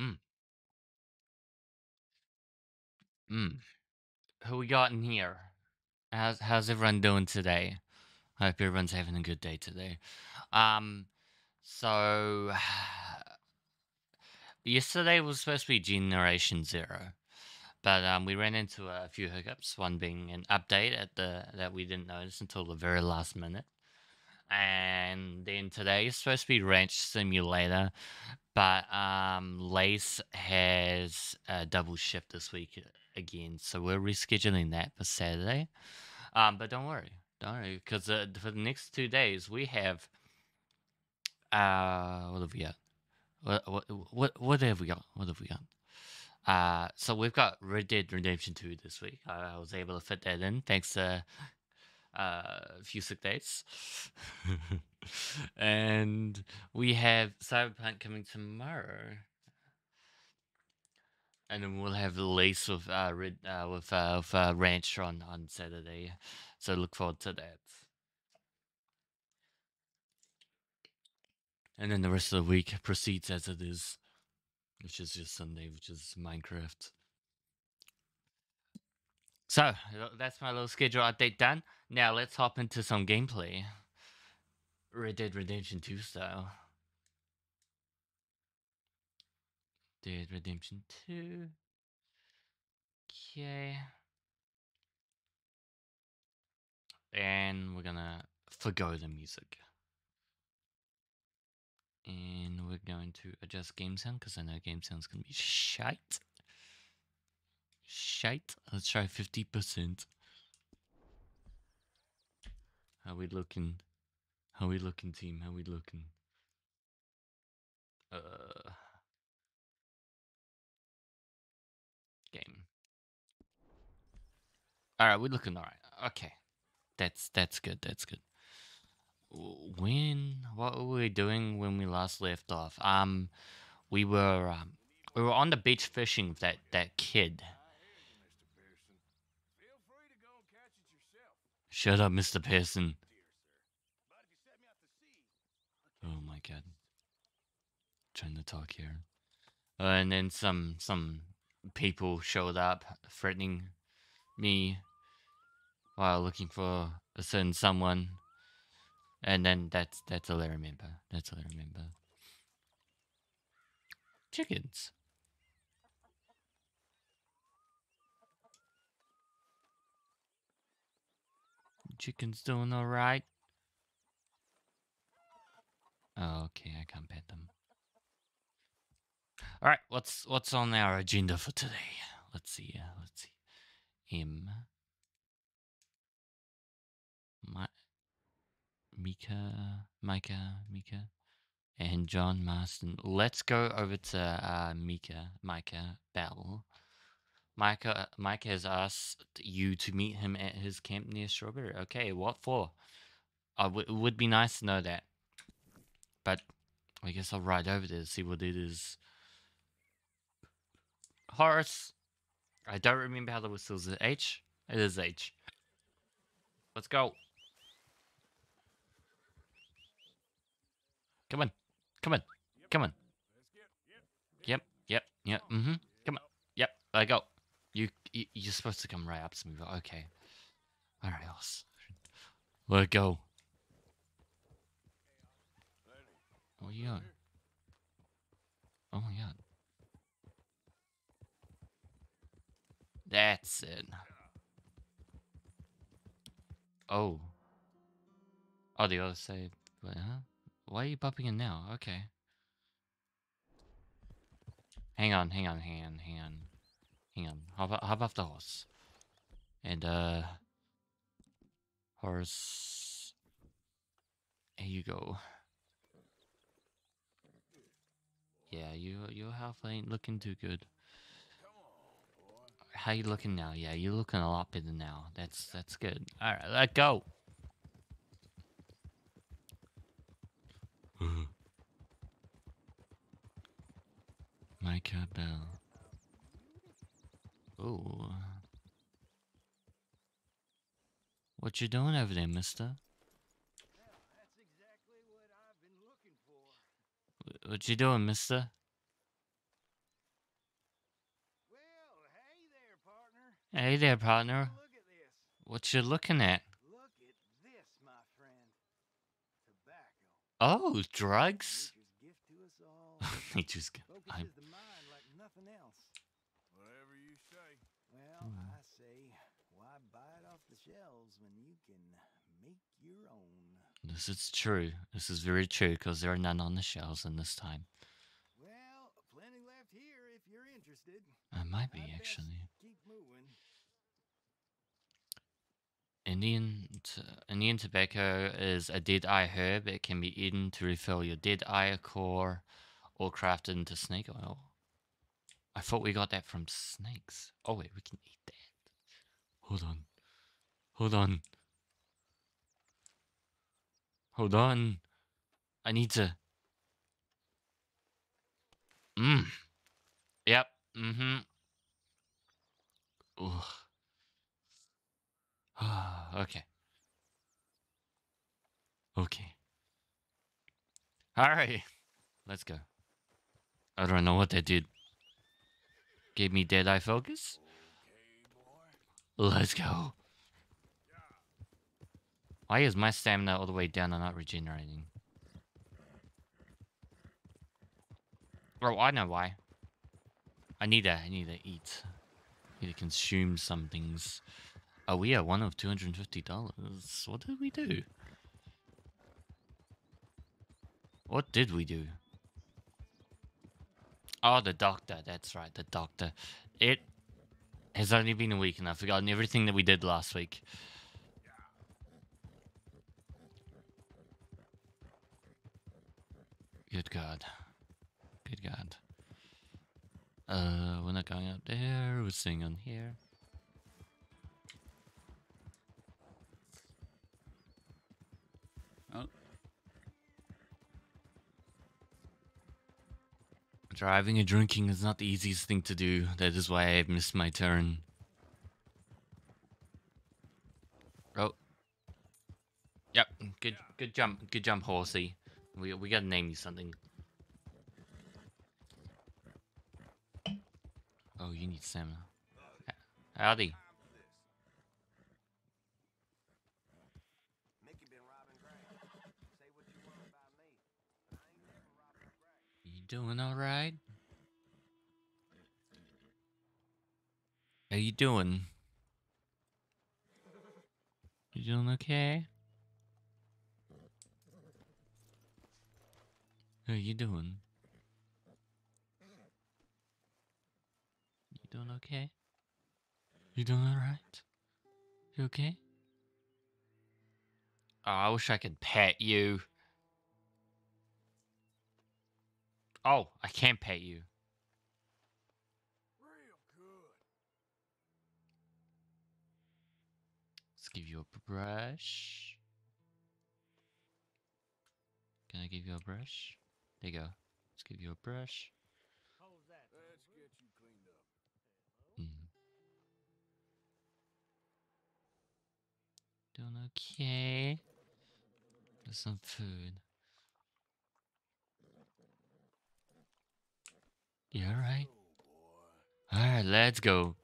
Mm. Mm. Who we got in here? How's how's everyone doing today? I hope everyone's having a good day today. Um, so yesterday was supposed to be Generation Zero, but um, we ran into a few hiccups. One being an update at the that we didn't notice until the very last minute, and then today is supposed to be Ranch Simulator, but um, Lace has a double shift this week again, so we're rescheduling that for Saturday. Um, but don't worry, don't worry, because uh, for the next two days we have uh, what have we got? What what what what have we got? What have we got? Uh, so we've got Red Dead Redemption 2 this week. I was able to fit that in thanks to uh, a few sick days. and we have Cyberpunk coming tomorrow. And then we'll have lace with uh, Red, uh with uh, with uh, Ranch on on Saturday, so look forward to that. And then the rest of the week proceeds as it is, which is just Sunday, which is Minecraft. So that's my little schedule update done. Now let's hop into some gameplay. Red Dead Redemption 2 style. Dead Redemption 2. Okay. And we're gonna forgo the music. And we're going to adjust game sound because I know game sound's gonna be shite. Shite. Let's try 50%. How we looking? How we looking, team? How we looking? Uh, game. All right, we're looking all right. Okay, that's that's good. That's good. When what were we doing when we last left off? Um, we were um, we were on the beach fishing with that that kid. Shut up, Mr. Pearson. Oh my god. Trying to talk here. Uh, and then some some people showed up threatening me while looking for a certain someone. And then that's that's all I remember. That's all I remember. Chickens. Chickens doing alright. Okay, I can't pet them. All right, what's what's on our agenda for today? Let's see. Uh, let's see. Him. My, Mika, Micah, Mika, and John Marston. Let's go over to uh, Mika, Micah Bell. Micah, Mike has asked you to meet him at his camp near Strawberry. Okay, what for? Uh, w- it would be nice to know that. But I guess I'll ride over there to see what it is. Horace. I don't remember how the whistle is. It H? It is H. Let's go. Come on. Come on. Come on. Yep. Yep. Yep. Mm-hmm. Come on. Yep. I go. You, you you're supposed to come right up to me. But okay. All right, else. Let go. Oh, you got? Oh my god. That's it. Oh. Oh, the other side. Wait, huh? Why are you bumping in now? Okay. Hang on, hang on, hang on, hang on. Hang on. Hop, hop off the horse. And, uh... Horse... Here you go. Yeah, you, your health ain't looking too good. How you looking now? Yeah, you're looking a lot better now. That's that's good. All right, let go. Micah Bell. Oh. What you doing over there, mister? Well, what you doing, mister? Well, hey there, partner. Hey there, partner. What you looking at? Look at this, my friend. Tobacco. Oh, drugs? Nature's gift to us all. Nature's gift. This is true. This is very true because there are none on the shelves in this time. Well, plenty left here if you're interested. I might be I'd actually. Keep moving. Indian Indian tobacco is a dead eye herb. It can be eaten to refill your dead eye core or crafted into snake oil. I thought we got that from snakes. Oh wait, we can eat that. Hold on. Hold on. Hold on. I need to. Mmm. Yep. Mm-hmm. Okay. Okay. Alright. Let's go. I don't know what that did. Gave me dead eye focus? Let's go. Why is my stamina all the way down and not regenerating? Oh, I know why. I need to, I need to eat. I need to consume some things. Oh, we are one of two hundred and fifty dollars. What did we do? What did we do? Oh, the doctor. That's right, the doctor. It has only been a week, and I've forgotten everything that we did last week. Good God. Good God. Uh, we're not going out there. We're staying on here. Oh. Driving and drinking is not the easiest thing to do. That is why I missed my turn. Oh. Yep. Good. Good jump. Good jump, horsey. We we gotta name you something. Oh, you need stamina. Howdy. You doing all right? How you doing? You doing okay? How you doing? You doing okay? You doing all right? You okay? Oh, I wish I could pet you. Oh, I can't pet you. Let's give you a brush. Can I give you a brush? There you go. Let's give you a brush. Let's get you cleaned up. Mm. Doing okay. There's some food. You alright? Alright, let's go.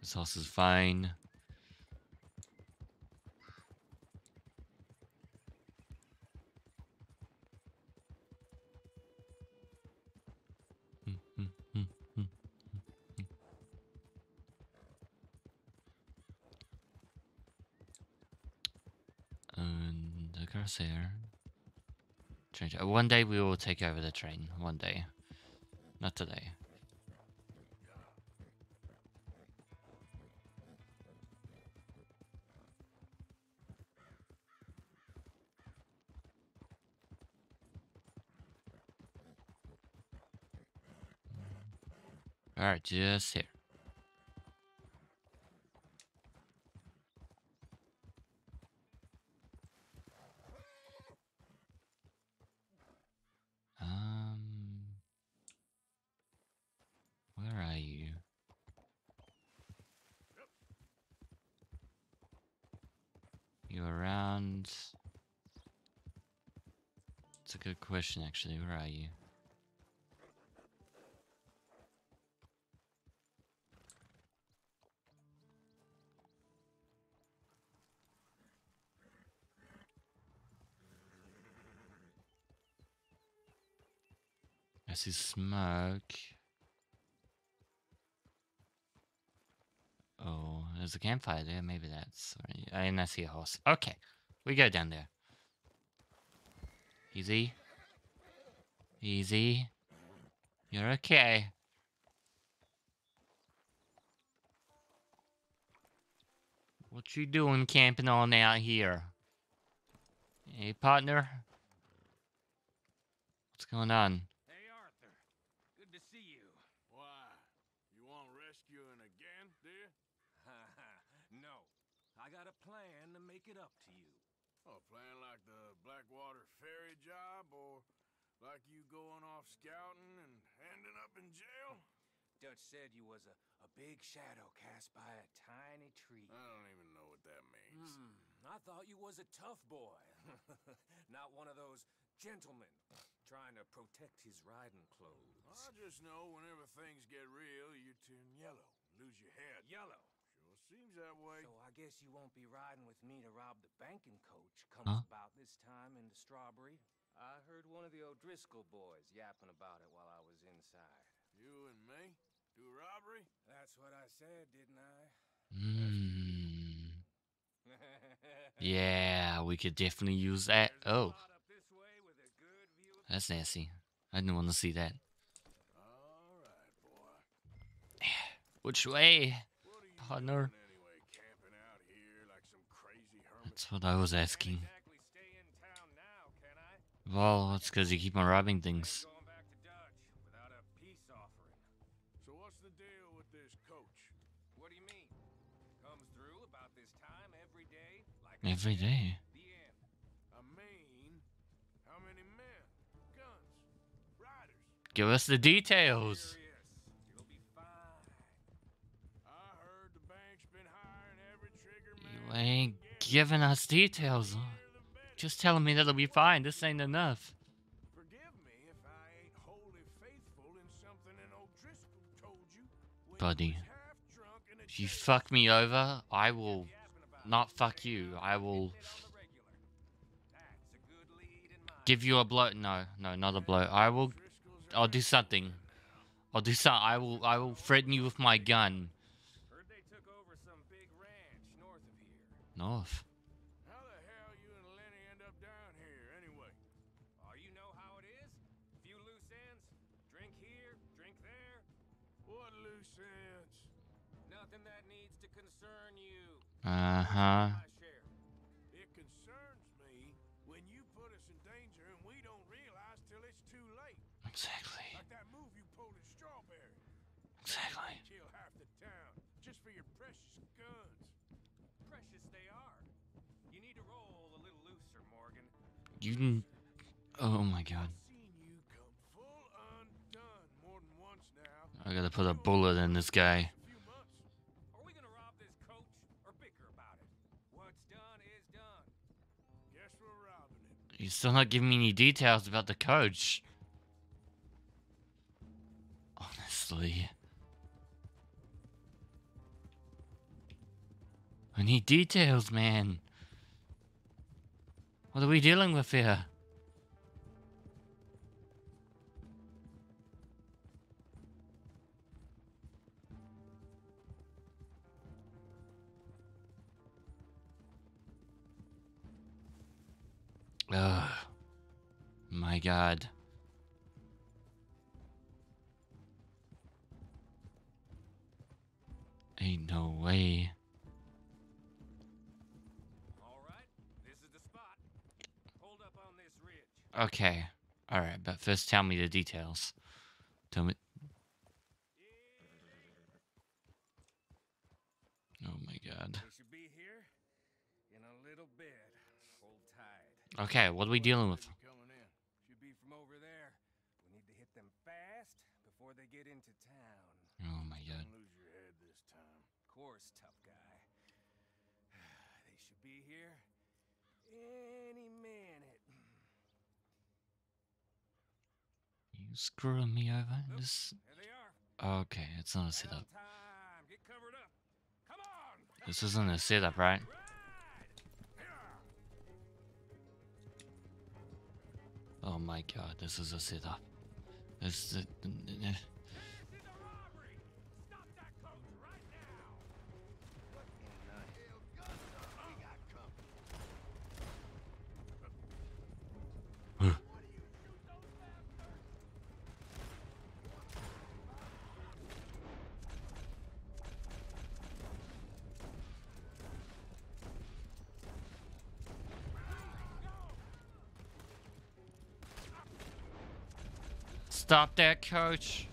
This house is fine. Crosshair. Change. uh, One day we will take over the train. One day. Not today. Alright, just here. It's a good question, actually. Where are you? I see smoke. Oh, there's a campfire there. Maybe that's. And I see a horse. Okay we go down there. Easy. Easy. You're okay. What you doing camping on out here? Hey, partner. What's going on? Hey, Arthur. Good to see you. Why? You want rescuing again, dear? no. I got a plan to make it up to you. Oh, plan like the Blackwater ferry job, or like you going off scouting and ending up in jail? Dutch said you was a, a big shadow cast by a tiny tree. I don't even know what that means. Hmm, I thought you was a tough boy. Not one of those gentlemen trying to protect his riding clothes. I just know whenever things get real, you turn yellow, lose your head. Yellow. Sure seems that way. So I guess you won't be riding with me to rob the banking coach comes Huh? about this time in the strawberry. I heard one of the O'Driscoll boys yapping about it while I was inside. You and me? A robbery? That's what I said, didn't I? Hmm. Yeah, we could definitely use that. Oh, spot up this way with a good view of that's nasty. I didn't want to see that. All right, boy. Which way? What are you Partner. anyway, out here like some crazy? That's what I was asking. exactly stay in town now, I? Well, it's because you keep on robbing things. Guns, riders? Give us the details. Every. You ain't giving us details. Just telling me that it'll be fine. This ain't enough. Buddy, If you fuck me over, I will not fuck you. I will Hit on the regular. That's a good lead in my give you a blow. No, no, not a blow. I will. I'll do something. I'll do something. I will. I will threaten you with my gun. Heard they took over some big ranch north Uh huh. It concerns me when you put us in danger and we don't realize till it's too late. Exactly. Like that move you pulled in Strawberry. Exactly. Kill half the town just for your precious guns. Precious they are. You need to roll a little looser, Morgan. You. n- Oh my god. I gotta put a bullet in this guy. You're still not giving me any details about the coach. Honestly. I need details, man. What are we dealing with here? Ugh. My god. Ain't no way. All right, this is the spot. Hold up on this ridge. Okay. Alright, but first tell me the details. Tell me. Oh my god. They should be here in a little bit. Hold tight. Okay, what are we dealing with? You coming in? Should be from over there. We need to hit them fast before they get into town. Oh my god. Don't lose your head this time. Of course, tough guy. they should be here any minute. You screwing me over? This. There they are. Okay, it's not a setup. time. Get covered up. Come on. This isn't a setup, right? Oh my god, this is a the- the- This Stop that, coach.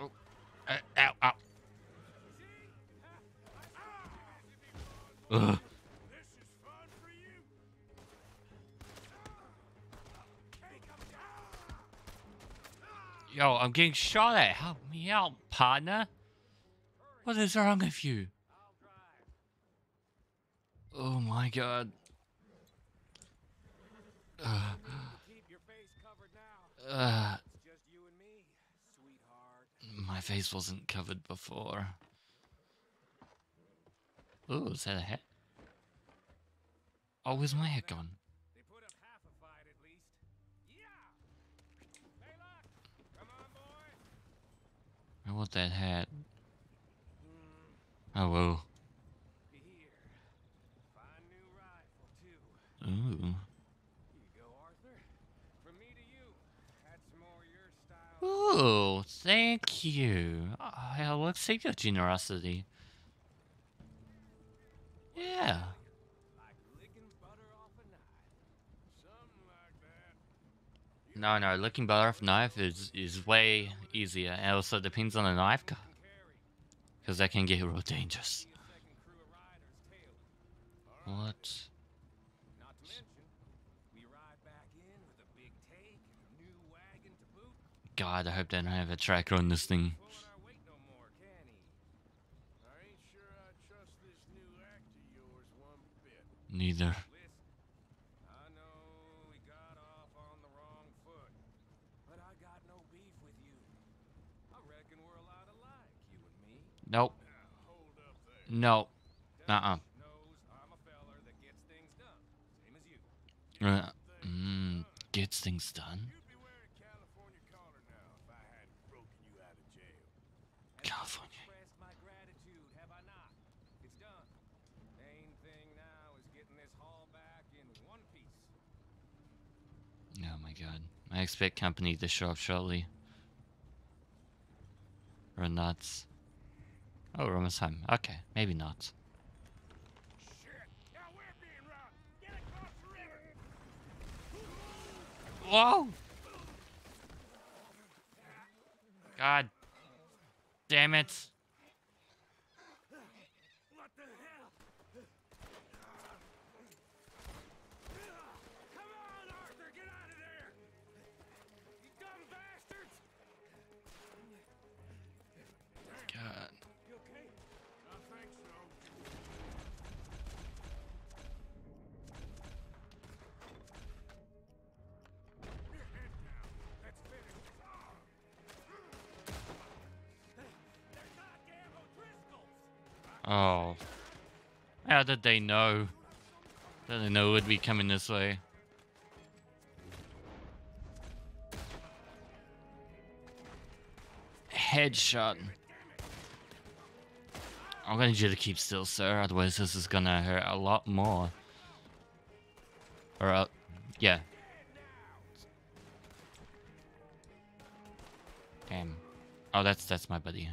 Oh, uh, ow, ow. Ugh. This is fun for you. Yo, I'm getting shot at. Help me out, partner. What is wrong with you? Oh my god. Uh, uh, my face wasn't covered before. Oh, is that a hat? Oh, where's my hat gone? They put up half a fight at least. Yeah! Hey, look! Come on, boy! I want that hat. Oh, whoa. Here. Fine new rifle, too. Ooh. Here you go, Arthur. From me to you. That's more Ooh, thank you. Uh, oh, hell, let's your generosity. Yeah. No, no, licking butter off knife is, is way easier. And also depends on the knife, Carry. because that can get real dangerous. What? Not to mention, we ride back in with a big take and a new wagon to boot. God, I hope they don't have a tracker on this thing. Our weight no more, can he? I ain't sure I trust this new act of yours one bit. Neither. Listen, I know we got off on the wrong foot, but I got no beef with you. I reckon we're a lot alike, you and me. Nope. Now, hold up there. No. Uh-uh. Knows I'm a feller that gets things done, same as you. Uh, mm, gets things done. You'd be wearing a California collar now if I hadn't broken you out of jail. California. Expressed my gratitude, have I not? It's done. Main thing now is getting this haul back in one piece. Oh my god. I expect company to show up shortly. Or not. Oh, we're almost home. Okay, maybe not. Whoa! God damn it. Oh. How did they know? Did they know it would be coming this way? Headshot. I'm gonna need you to keep still, sir. Otherwise, this is gonna hurt a lot more. Or, uh, yeah. Damn. Oh, that's that's my buddy.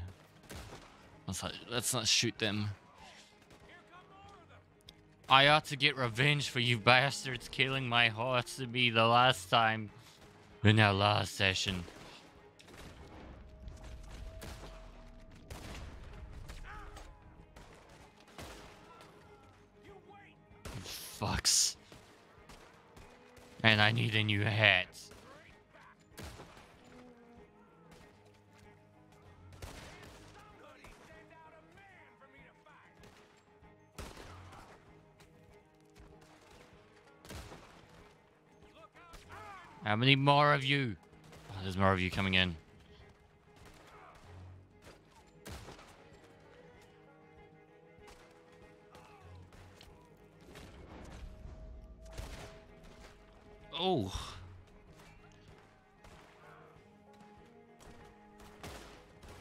Let's not, let's not shoot them. I ought to get revenge for you bastards killing my horse to be the last time in our last session. Fucks. And I need a new hat. How many more of you? Oh, there's more of you coming in. Oh.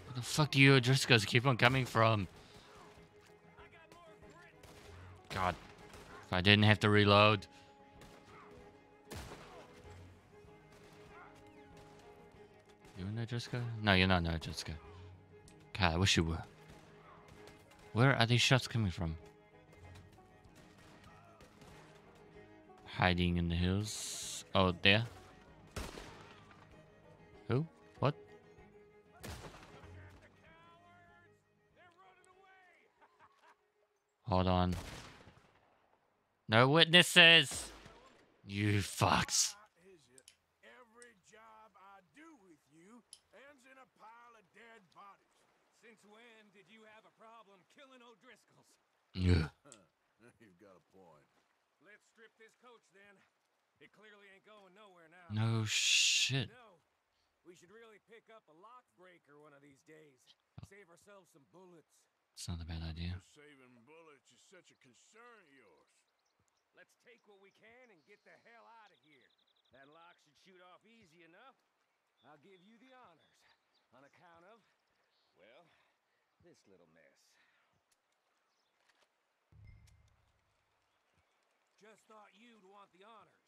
Where the fuck do you Driscoll's keep on coming from? God. If I didn't have to reload. Driscoll? No, you're not Driscoll. God, I wish you were. Where are these shots coming from? Hiding in the hills. Oh, there. Who? What? Hold on. No witnesses! You fucks. Is it every job I do with you ends in a pile of dead bodies? Since when did you have a problem killing Ugh. You've got a point. Let's strip this coach then. It clearly ain't going nowhere now. No oh, shit. No. We should really pick up a lock breaker one of these days. Save ourselves some bullets. It's not a bad idea. Saving bullets is such a concern of yours. Let's take what we can and get the hell out of here. That lock should shoot off easy enough. I'll give you the honors on account of, well, this little mess. Just thought you'd want the honors.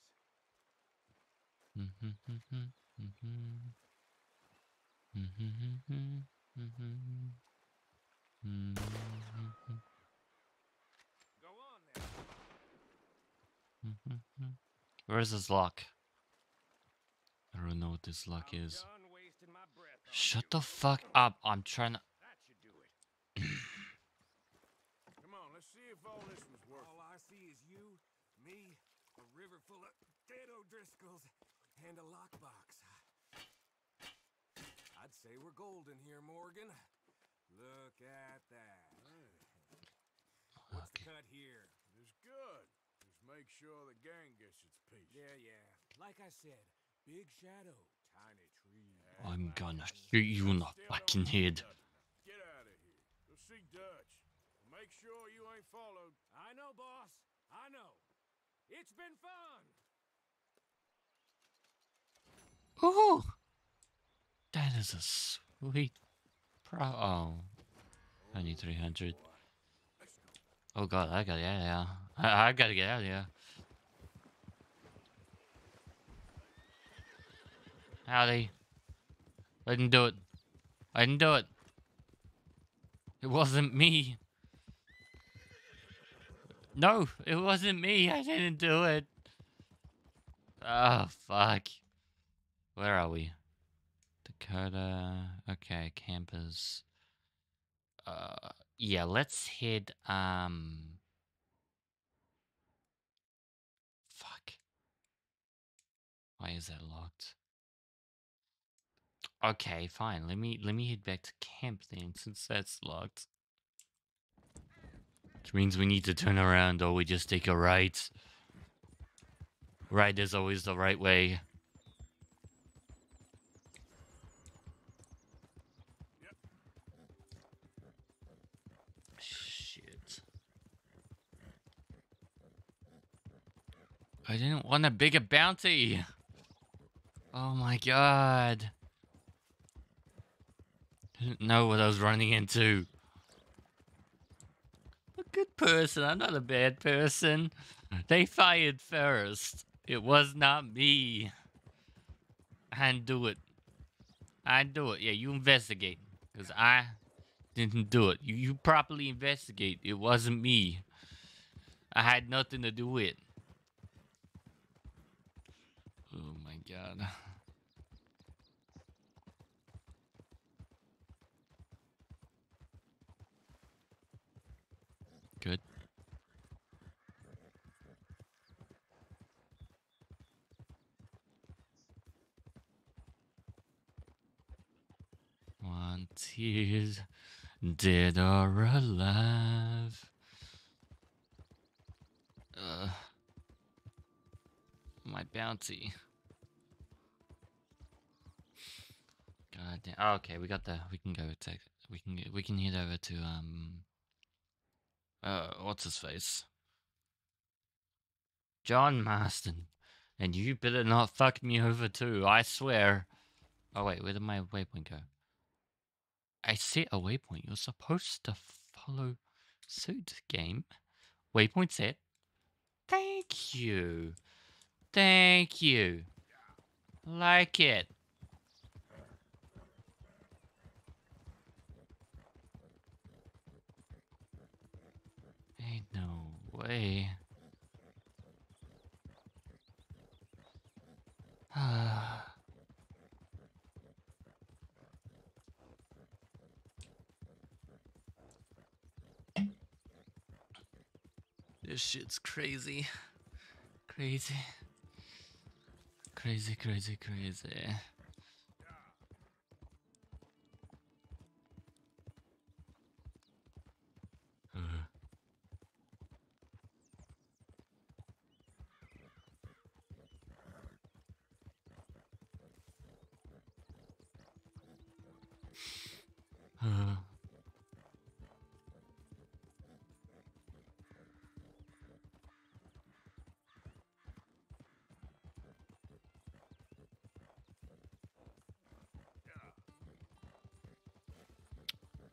Go on then. Where's this lock? I don't know what this lock is. done wasting my breath on Shut the fuck up. I'm trying to. That should do it. Come on, let's see if all this was worth All I see is you, me, a river full of dead O'Driscolls, and a lockbox. I'd say we're golden here, Morgan. Look at that. What's the cut here? It's good. Just make sure the gang gets its piece. Yeah, yeah. Like I said, big shadow, tiny tree. I'm gonna shoot you in the don't fucking head. Get out of here. Go see Dutch. Make sure you ain't followed. I know, boss. I know. It's been fun. Oh, that is a sweet pro. Oh, only 300. Oh god, I gotta get out of here. I, I gotta get out of here. Howdy. I didn't do it. I didn't do it. It wasn't me. No, it wasn't me. I didn't do it. Oh, fuck. Where are we? Dakota. Okay, campers. Uh, yeah, let's head, um. Fuck. Why is that locked? Okay, fine. Let me let me head back to camp then, since that's locked. Which means we need to turn around, or we just take a right. Right is always the right way. Shit. I didn't want a bigger bounty. Oh my god. I Didn't know what I was running into. A good person. I'm not a bad person. They fired first. It was not me. I didn't do it. I do it. Yeah, you investigate. Because I didn't do it. You, you properly investigate. It wasn't me. I had nothing to do with it. Oh my god. Good. One tears, dead or alive. Uh, my bounty. God damn. Oh, okay, we got the. We can go take. We can. We can head over to um. Uh, what's his face? John Marston. And you better not fuck me over too, I swear. Oh wait, where did my waypoint go? I set a waypoint. You're supposed to follow suit, game. Waypoint set. Thank you. Thank you. Like it. Ain't no way. this shit's crazy. Crazy. Crazy, crazy, crazy. Uh. Uh.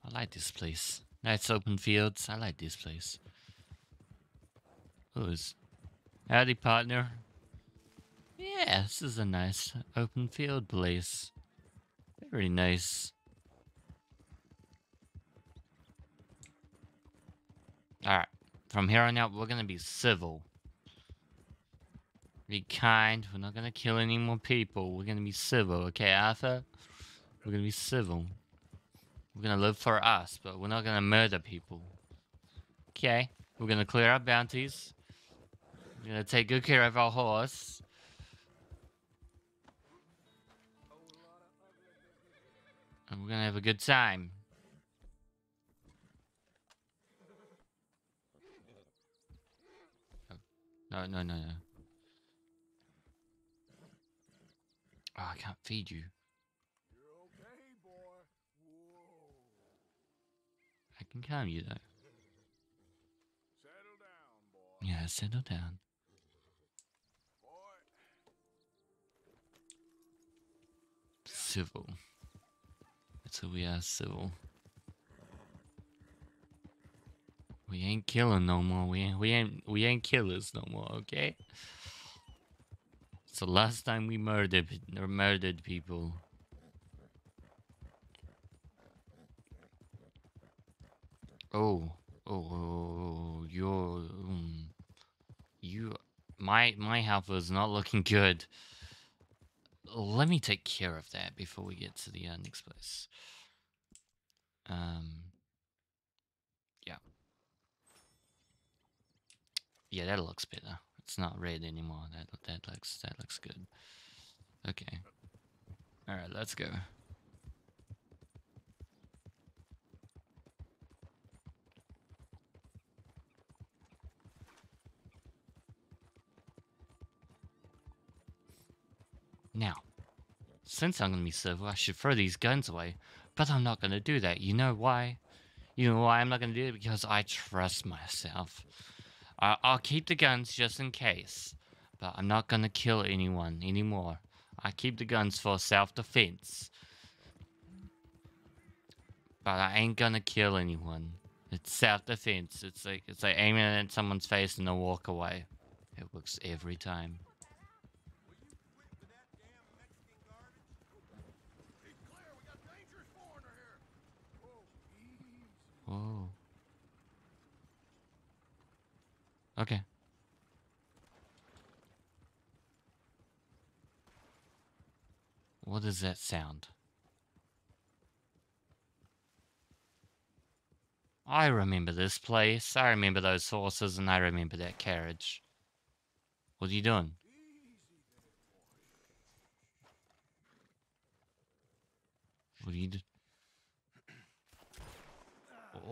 I like this place. Nice open fields. I like this place. Who's? Howdy, partner. Yeah, this is a nice open field place. Very nice. Alright. From here on out, we're gonna be civil. Be kind. We're not gonna kill any more people. We're gonna be civil, okay, Arthur? We're gonna be civil. We're gonna live for us, but we're not gonna murder people. Okay? We're gonna clear our bounties. We're gonna take good care of our horse. And we're gonna have a good time. No, no, no, no. Oh, I can't feed you. You're okay, boy. Whoa. Can calm you though. Settle down, boy. Yeah, settle down. Boy, Civil. Who we are, civil. We ain't killing no more. We ain't, we ain't we ain't killers no more, okay? It's the last time we murdered murdered people. Oh, oh, oh, oh, you're um, you. My my health is not looking good. Let me take care of that before we get to the uh, next place. Um. Yeah. Yeah, that looks better. It's not red anymore. That that looks that looks good. Okay. All right, let's go. Now, since I'm gonna be civil, I should throw these guns away. But I'm not gonna do that. You know why? You know why I'm not gonna do it? Because I trust myself. I- I'll keep the guns just in case. But I'm not gonna kill anyone anymore. I keep the guns for self-defense. But I ain't gonna kill anyone. It's self-defense. It's like it's like aiming at someone's face and they'll walk away. It works every time. keep clear. We got dangerous foreigner here. Whoa, easy. Whoa. Okay. What is that sound? I remember this place. I remember those horses and I remember that carriage. What are you doing? What are you doing?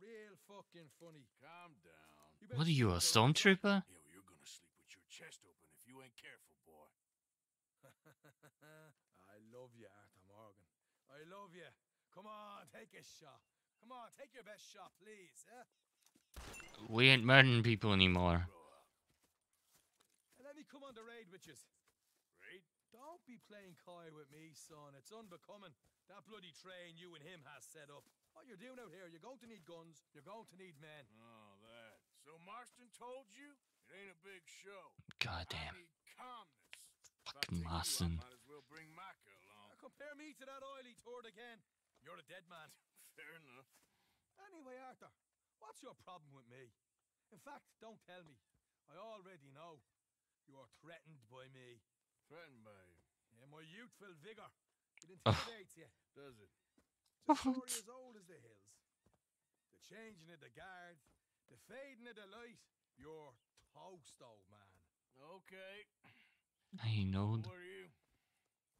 Real fucking funny. Calm down. You What are you, a shut up, stormtrooper? Yo, you're gonna sleep with your chest open if you ain't careful, boy. I love you, Arthur Morgan. I love you. Come on, take a shot. Come on, take your best shot, please. Eh? We ain't murdering people anymore. Grow up. And let me come on the raid with you. Right? Don't be playing coy with me, son. It's unbecoming. That bloody train you and him has set up. What you're doing out here, you're going to need guns. You're going to need men. Oh, that. So Marston told you? It ain't a big show. God I damn. need calmness. If I Fucking take you, I Marston. might as well bring Micah along. Now compare me to that oily turd again. You're a dead man. Fair enough. Anyway, Arthur, what's your problem with me? In fact, don't tell me. I already know. You're threatened by me. Threatened by you. Yeah, my youthful vigor. It intimidates you. Does it? It's as old as the hills. The changing of the guard, the fading of the light. You're toast, old man. Okay. I know. Who are you?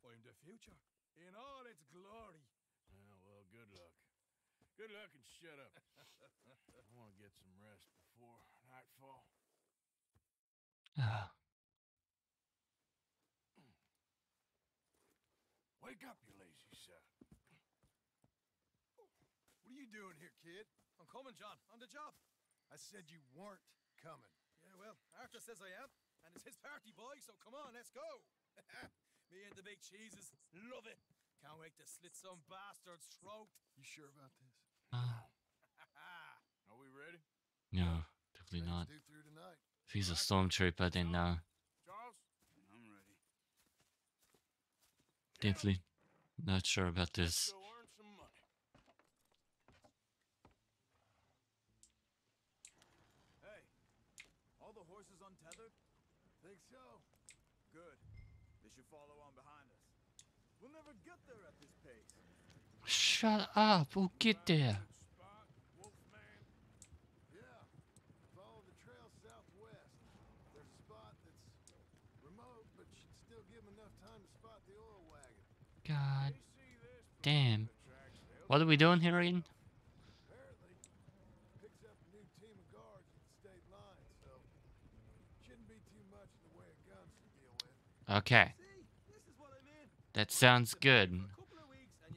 I'm the future in all its glory. Oh, well, good luck. Good luck and shut up. I want to get some rest before nightfall. Ah, Wake up, you lazy sap. What are you doing here, kid? I'm coming, John, on the job. I said you weren't coming. Yeah, well, Arthur says I am, and it's his party, boy, so come on, let's go. Me and the big cheeses, love it. Can't wait to slit some bastard's throat. You sure about this? ah, Are we ready? no, definitely not. do through tonight. If he's a stormtrooper, then no. Charles? I'm ready. Definitely not sure about this. go earn some money. Hey, all the horses untethered? Think so. Good. They should follow on behind us. We'll never get there at this pace. Shut up. We'll get there. Good spot, Wolfman. Yeah. Follow the trail southwest. There's a spot that's remote, but should still give 'em enough time to spot the oil wagon. God They see this damn. the tracks. They'll What are we doing here again? Apparently, picks up a new team of guards at the state line, so shouldn't be too much in the way of guns to deal with. Okay, what that sounds good.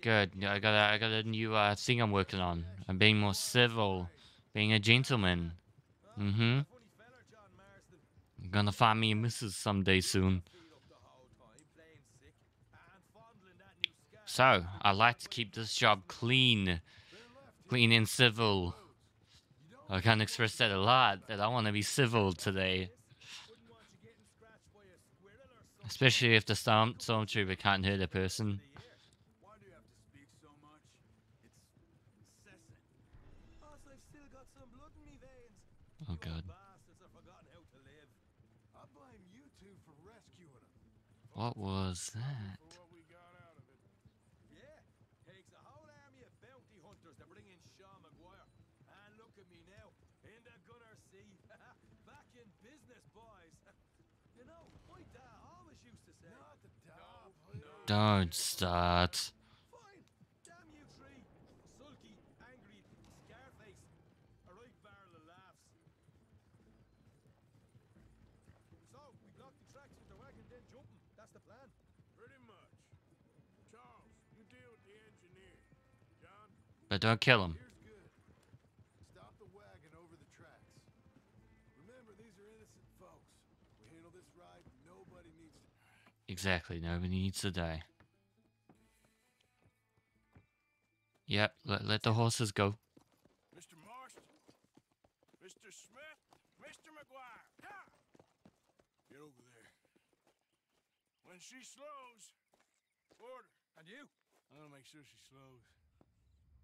Good. I got a, I got a new uh, thing I'm working on. I'm being more civil, being a gentleman. Mm-hmm. Gonna find me a missus someday soon. Feed up the whole time, playing sick and fondling that new scar. So I like to keep this job clean, clean and civil. I can't express that a lot. That I want to be civil today, especially if the storm stormtrooper can't hurt a person. Oh god. What was to speak so much? It's incessant. Plus, I've still got some blood in me veins. Oh You God, bastards have forgotten how to live. I blame you two for rescuing him. what was that? for what we got out of it. Yeah, takes a whole army of bounty hunters to bring in Sean MacGuire. And look at me now, in the gunner seat. Back in business, boys. you know, my dad always used to say, Not the top. Don't start. Fine, damn you three. Sulky, angry, scarface. A right barrel of laughs. So, we block the tracks with the wagon, then jump 'em. That's the plan. Pretty much. Charles, you deal with the engineer. John, But don't kill him. Exactly. Nobody needs to die. Yep. Let, let the horses go. Mr. Marston, Mr. Smith, Mr. MacGuire. Ha! Get over there. When she slows, order. And you? I'm gonna make sure she slows.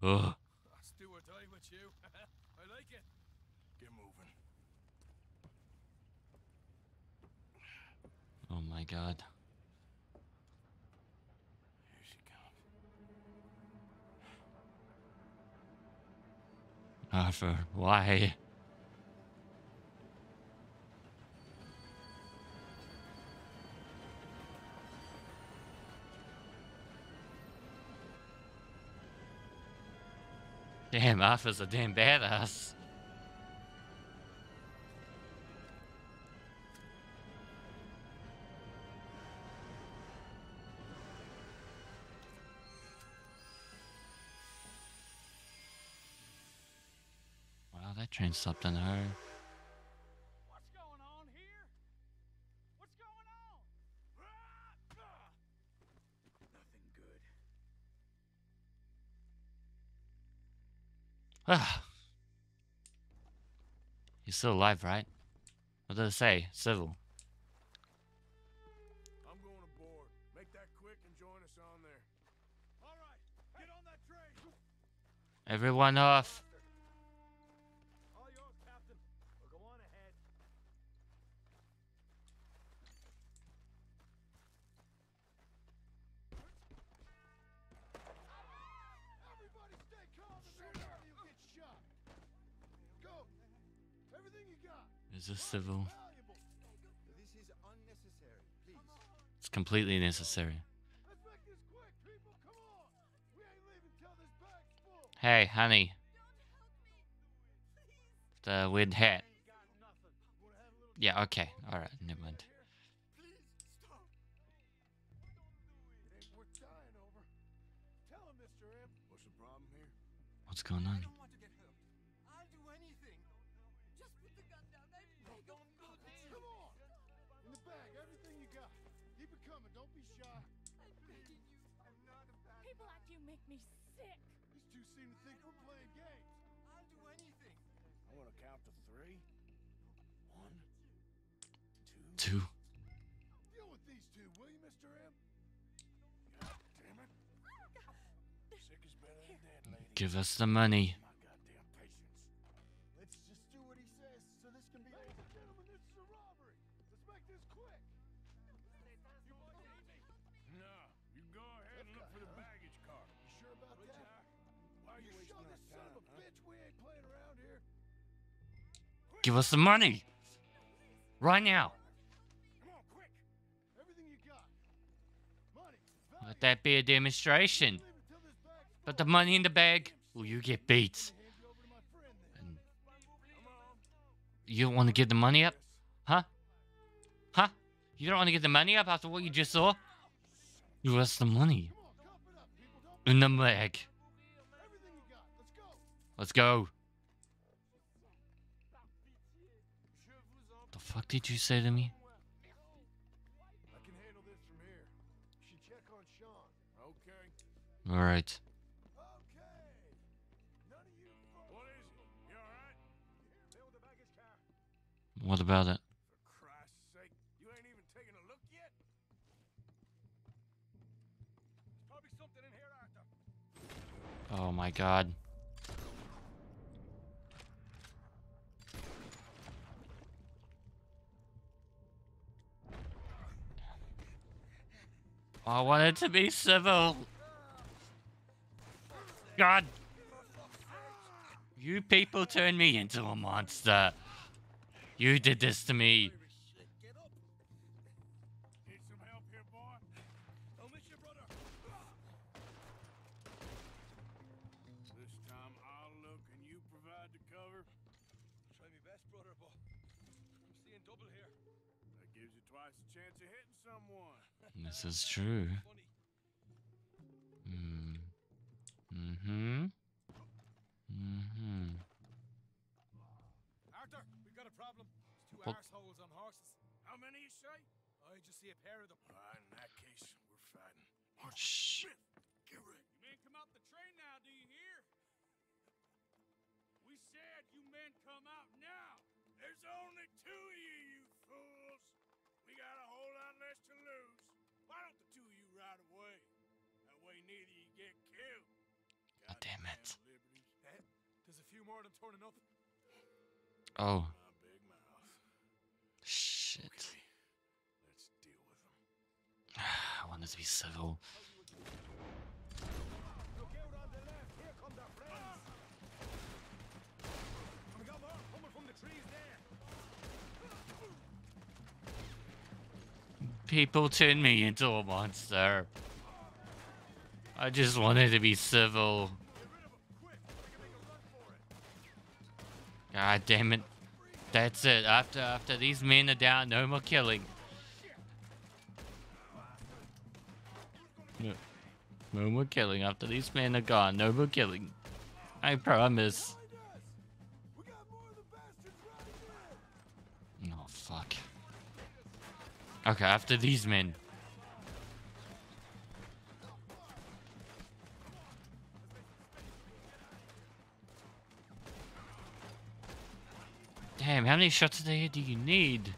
Ugh. Let's do or die with you. I like it. Get moving. Oh my God. Here she comes. Uh, Arthur, why? Damn, Arthur's a damn badass. On? Here? What's going on? Nothing good. Ah. He's still alive, right? What does it say? Civil. I'm going aboard. Make that quick and join us on there. All right, get on that train. Everyone off. Is this civil? It's completely necessary. On. Hey, honey. The weird hat. Yeah, okay. Alright, never mind. Please stop. It ain't playing around here. Give us the money. Right now. On, quick. Everything you got. Money. Let that be a demonstration. Leave it till this bag's Put the money in the bag, or you get beat. You over to my friend then. And you don't want to give the money up? Huh? Huh? You don't want to give the money up after what you just saw? You lost the money. Come on, cup it up, people. Don't In the bag. everything you got. Let's go. The fuck did you say to me? I can What about it? For Christ's sake, you ain't even taken a look yet? Probably something in here, Arthur. Oh my god. I wanted to be civil. God. You people turn me into a monster. You did this to me. This time I'll look and you There's two What? arseholes on horses. How many you say? I just see a pair of them. Ah, in that case, we're fighting. Mark Shh. Smith, get ready. You men come out the train now, do you hear? We said you men come out now. There's only two of you, you fools. We got a whole lot less to lose. Why don't the two of you ride away? That way neither you get killed. God damn it. Goddamn liberties. Eh? There's a few more of them turning up. Oh, be civil. People turn me into a monster. I just wanted to be civil. God damn it. That's it. After after these men are down, no more killing. No more killing. After these men are gone, no more killing. I promise. Oh fuck. Okay, after these men. Damn, how many shots the head do you need?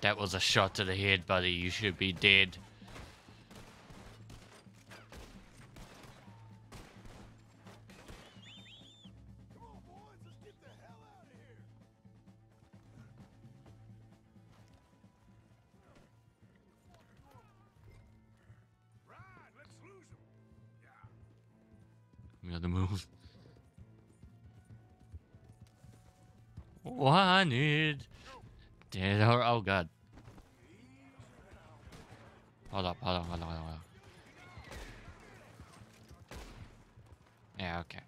That was a shot to the head, buddy. You should be dead. Dead or oh, oh god. Hold up, hold on, hold on, hold on. hold on. Yeah, okay.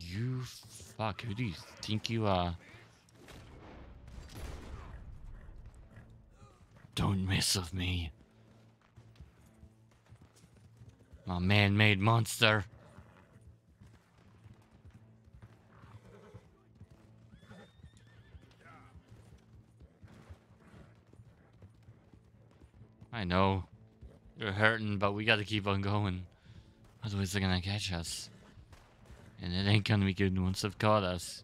You fuck, who do you think you are? Don't mess with me. My man-made monster. I know. You're hurting, but we gotta keep on going. Otherwise they're gonna catch us. And it ain't gonna be good once they've caught us.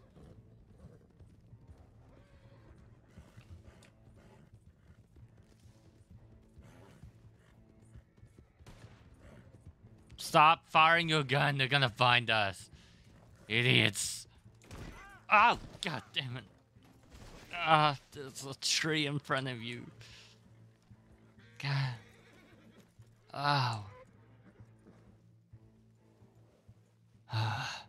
Stop firing your gun, they're gonna find us. Idiots. Oh, god damn it. Ah, there's a tree in front of you. God. Oh. Ah.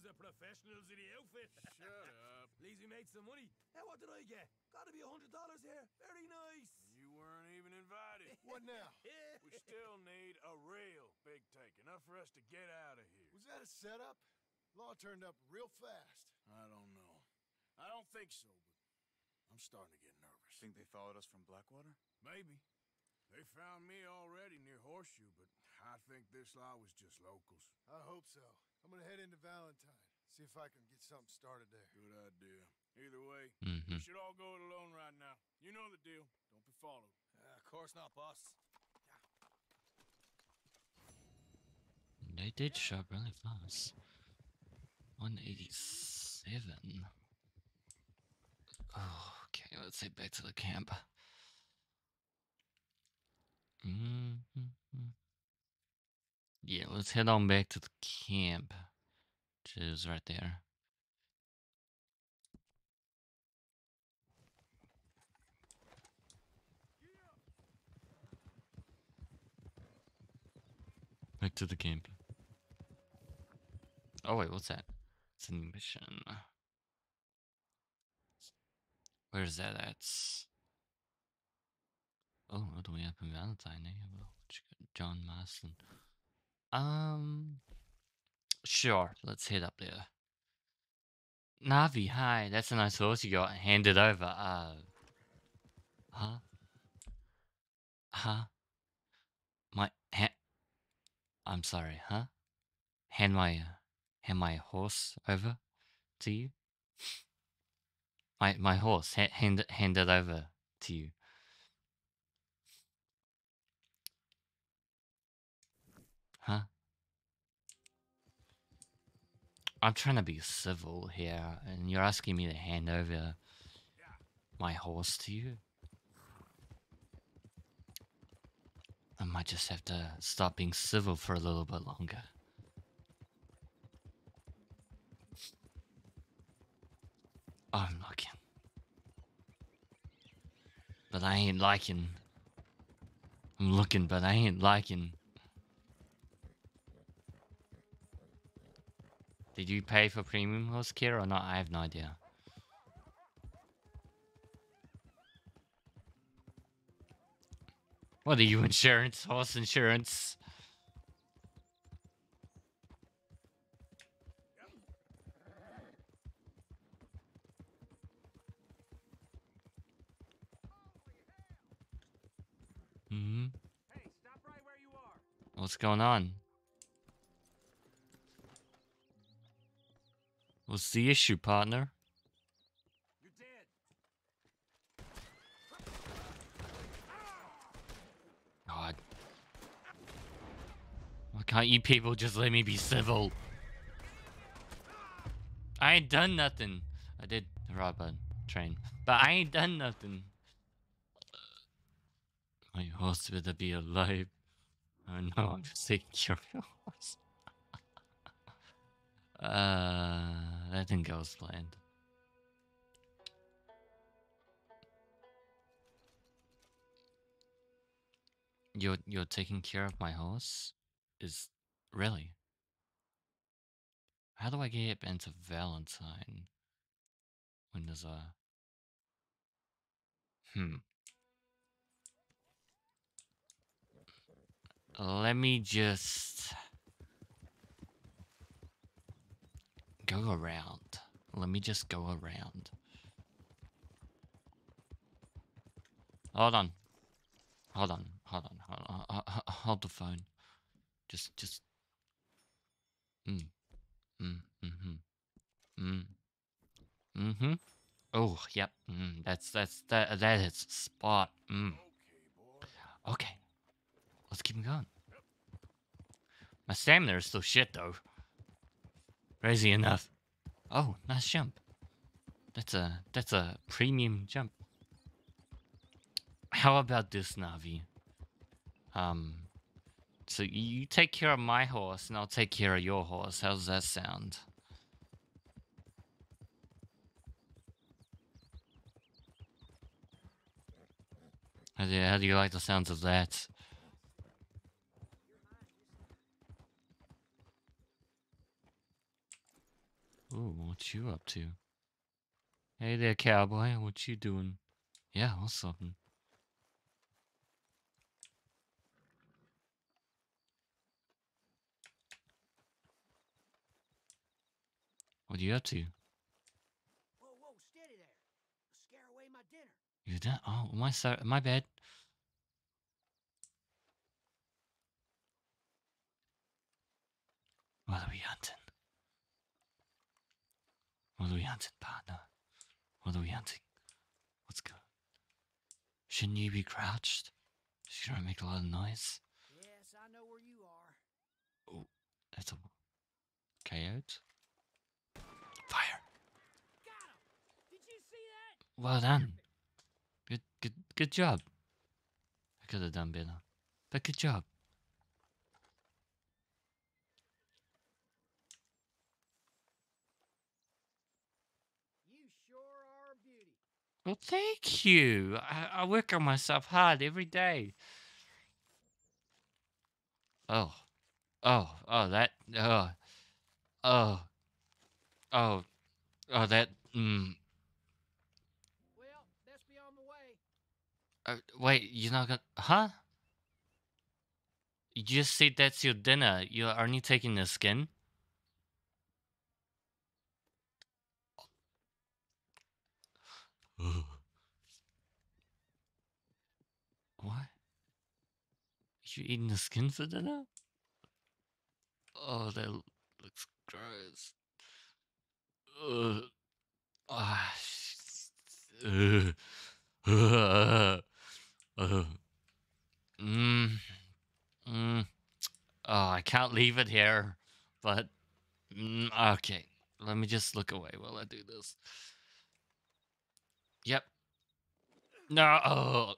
They the professionals in the outfit. Shut up. At least we made some money. Hey, what did I get? Gotta be a hundred dollars here. Very nice. You weren't even invited. What now? We still need a real big take, enough for us to get out of here. Was that a setup? Law turned up real fast. I don't know. I don't think so, but I'm starting to get nervous. Think they followed us from Blackwater? Maybe. They found me already near Horseshoe, but I think this lot was just locals. I hope so. I'm gonna head into Valentine. See if I can get something started there. Good idea. Either way, mm -hmm. we should all go it alone right now. You know the deal. Don't be followed. Uh, of course not, boss. They did show up really fast. 187. Oh, okay, let's head back to the camp. Mm-hmm. Yeah, let's head on back to the camp, which is right there. Back to the camp. Oh wait, what's that? It's a new mission. Where's that at? Oh, what do we have in Valentine? Eh? Well? John Marston. Um, sure. Let's head up there. Navi, hi. That's a nice horse you got. Hand it over. Uh, huh? Huh? My ha- I'm sorry, huh? Hand my uh, hand my horse over to you. My my horse. Ha- hand hand it over to you. Huh? I'm trying to be civil here, and you're asking me to hand over my horse to you. I might just have to stop being civil for a little bit longer. Oh, I'm looking. But I ain't liking. I'm looking, but I ain't liking. Did you pay for premium horse care or not? I have no idea. What are you, insurance? Horse insurance? hmm Hey, stop right where you are. What's going on? What's the issue, partner? God. Why can't you people just let me be civil? I ain't done nothing. I did rob a train, but I ain't done nothing. My horse better be alive. Oh no, I'm just taking care of your horse. Uh, that didn't go as planned. You're you're taking care of my horse? Is really? How do I get into Valentine when there's a hmm? Let me just go around. Let me just go around. Hold on. Hold on. Hold on. Hold on. Hold the phone. Just, just. Mm. Mm. Mm-hmm. Mm. Mm-hmm. Oh, yep. Mm. That's that's that that is spot. Mm. Okay. Let's keep going. My stamina is still shit though. Crazy enough. Oh, nice jump. That's a that's a premium jump. How about this, Navi? Um, so you take care of my horse, and I'll take care of your horse. How's that sound? How do you, how do you like the sounds of that? Ooh, what you up to? Hey there, cowboy. What you doing? Yeah, what's something? What are you up to? Whoa, whoa, steady there. Scare away my dinner. You done? Oh, my sorry, my bad. What are we hunting? What are we hunting, partner? What are we hunting? Let's go. Shouldn't you be crouched? Should I make a lot of noise? Yes, I know where you are. Oh, that's a coyote. Fire! Got him! Did you see that? Well done. Good, good, good job. I could have done better, but good job. You sure are a beauty. Well, thank you. I, I work on myself hard every day. Oh, oh, oh, that, oh, oh, oh, oh, that, mm. Well, let's be on the way. Uh, wait, you're not gonna, huh? You just said that's your dinner. You're only taking the skin? What? You eating the skin for dinner? Oh, that looks gross. Ugh. Ah, ugh. Ugh. Ugh. Mm. Mm. Oh, I can't leave it here. But mm, okay. Let me just look away while I do this. Yep. No. Oh.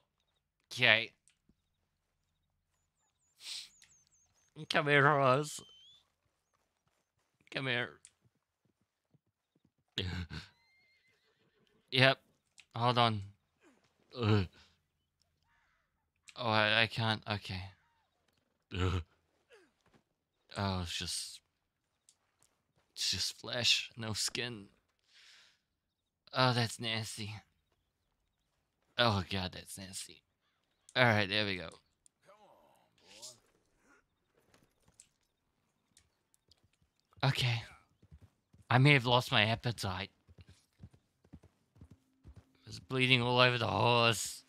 Okay. Come here, Ross. Come here. yep. Hold on. Ugh. Oh, I, I can't. Okay. Ugh. Oh, it's just. It's just flesh, no skin. Oh, that's nasty. Oh, God, that's nasty. Alright, there we go. Okay. I may have lost my appetite. It was bleeding all over the horse.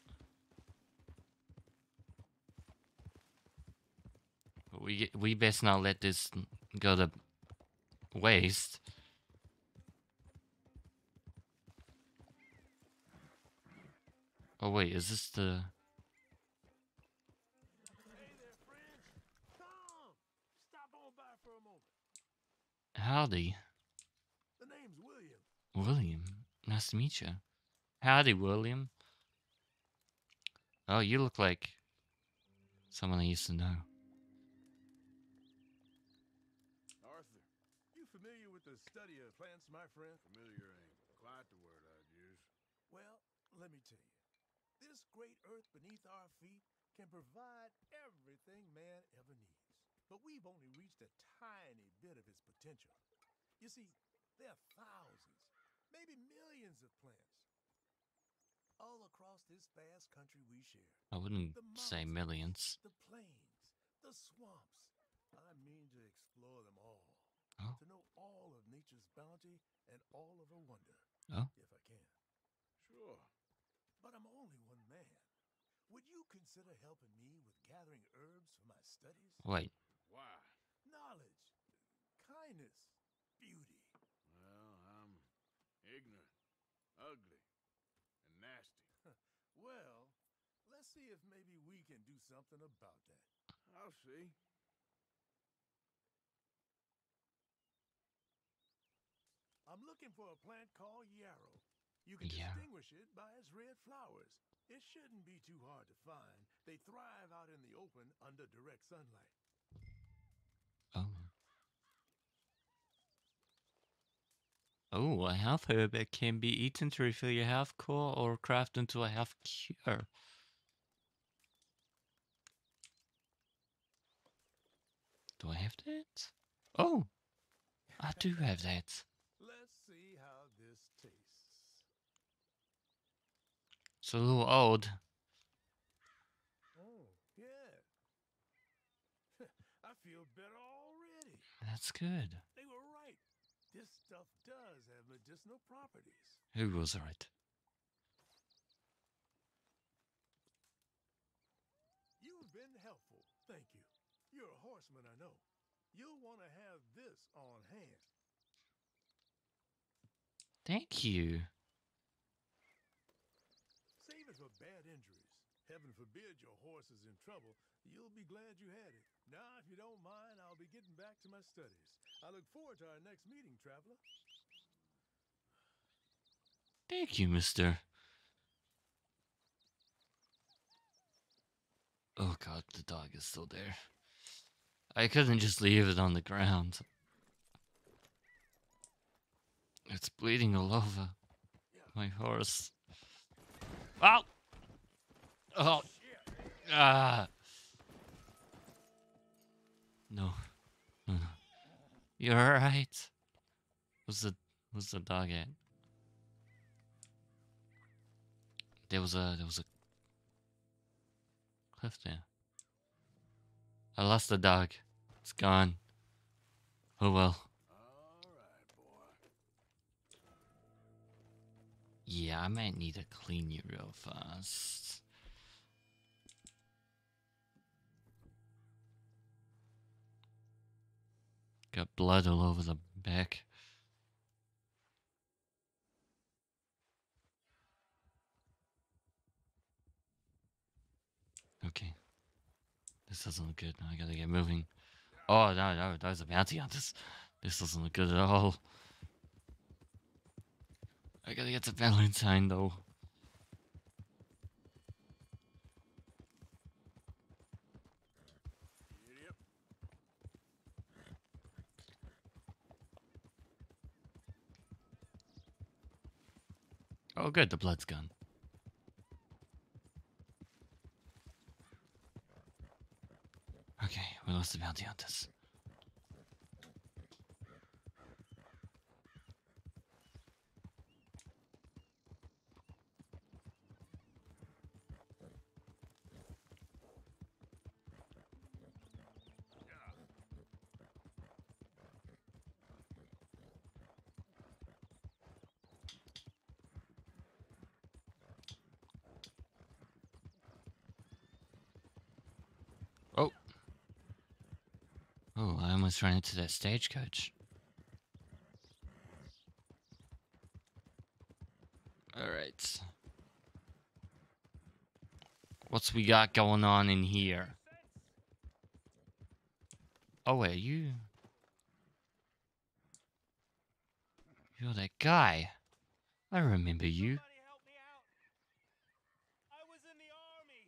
We we best not let this go to waste. Oh wait, is this the. Howdy, The name's William. William? Nice to meet you. Howdy, William. Oh, you look like someone I used to know. Arthur, you familiar with the study of plants, my friend? Familiar ain't quite the word I'd use. Well, let me tell you. This great earth beneath our feet can provide everything man ever needs. But we've only reached a tiny bit of its potential. You see, there are thousands, maybe millions of plants all across this vast country we share. I wouldn't The say millions. The plains, the swamps. I mean to explore them all. Oh. To know all of nature's bounty and all of her wonder. Oh. If I can. Sure. But I'm only one man. Would you consider helping me with gathering herbs for my studies? Wait, Why? Knowledge, kindness, beauty. Well, I'm ignorant, ugly, and nasty. well, let's see if maybe we can do something about that. I'll see. I'm looking for a plant called yarrow. You can Yarrow. distinguish it by its red flowers. It shouldn't be too hard to find. They thrive out in the open under direct sunlight. oh. Oh, a health herb that can be eaten to refill your health core or craft into a health cure. Do I have that? Oh, I do have that. Let's see how this tastes. It's a little old. Oh, yeah. I feel better already. That's good. They were right. This stuff does have medicinal properties. Who was right? You've been helpful. Thank you. You're a horseman, I know. You'll want to have this on hand. Thank you. Save it for bad injuries. Heaven forbid your horse is in trouble. You'll be glad you had it. Now, if you don't mind, I'll be getting back to my studies. I look forward to our next meeting, traveler. Thank you, mister. Oh god, the dog is still there. I couldn't just leave it on the ground. It's bleeding all over my horse. Oh! Oh! Ah! No. No. You're alright. Was the was the dog at? There was a there was a cliff there. I lost the dog. It's gone. Oh well. Yeah, I might need to clean you real fast. Got blood all over the back. Okay. This doesn't look good. I gotta get moving. Oh, no, no, those are bounty hunters. This This doesn't look good at all. I gotta get to Valentine though. Oh, good, the blood's gone. Okay, we lost the bounty. Oh. Oh, I almost ran into that stagecoach. Alright. What's we got going on in here? Oh, wait, you... You're that guy. I remember you. Somebody help me out. I was in the army.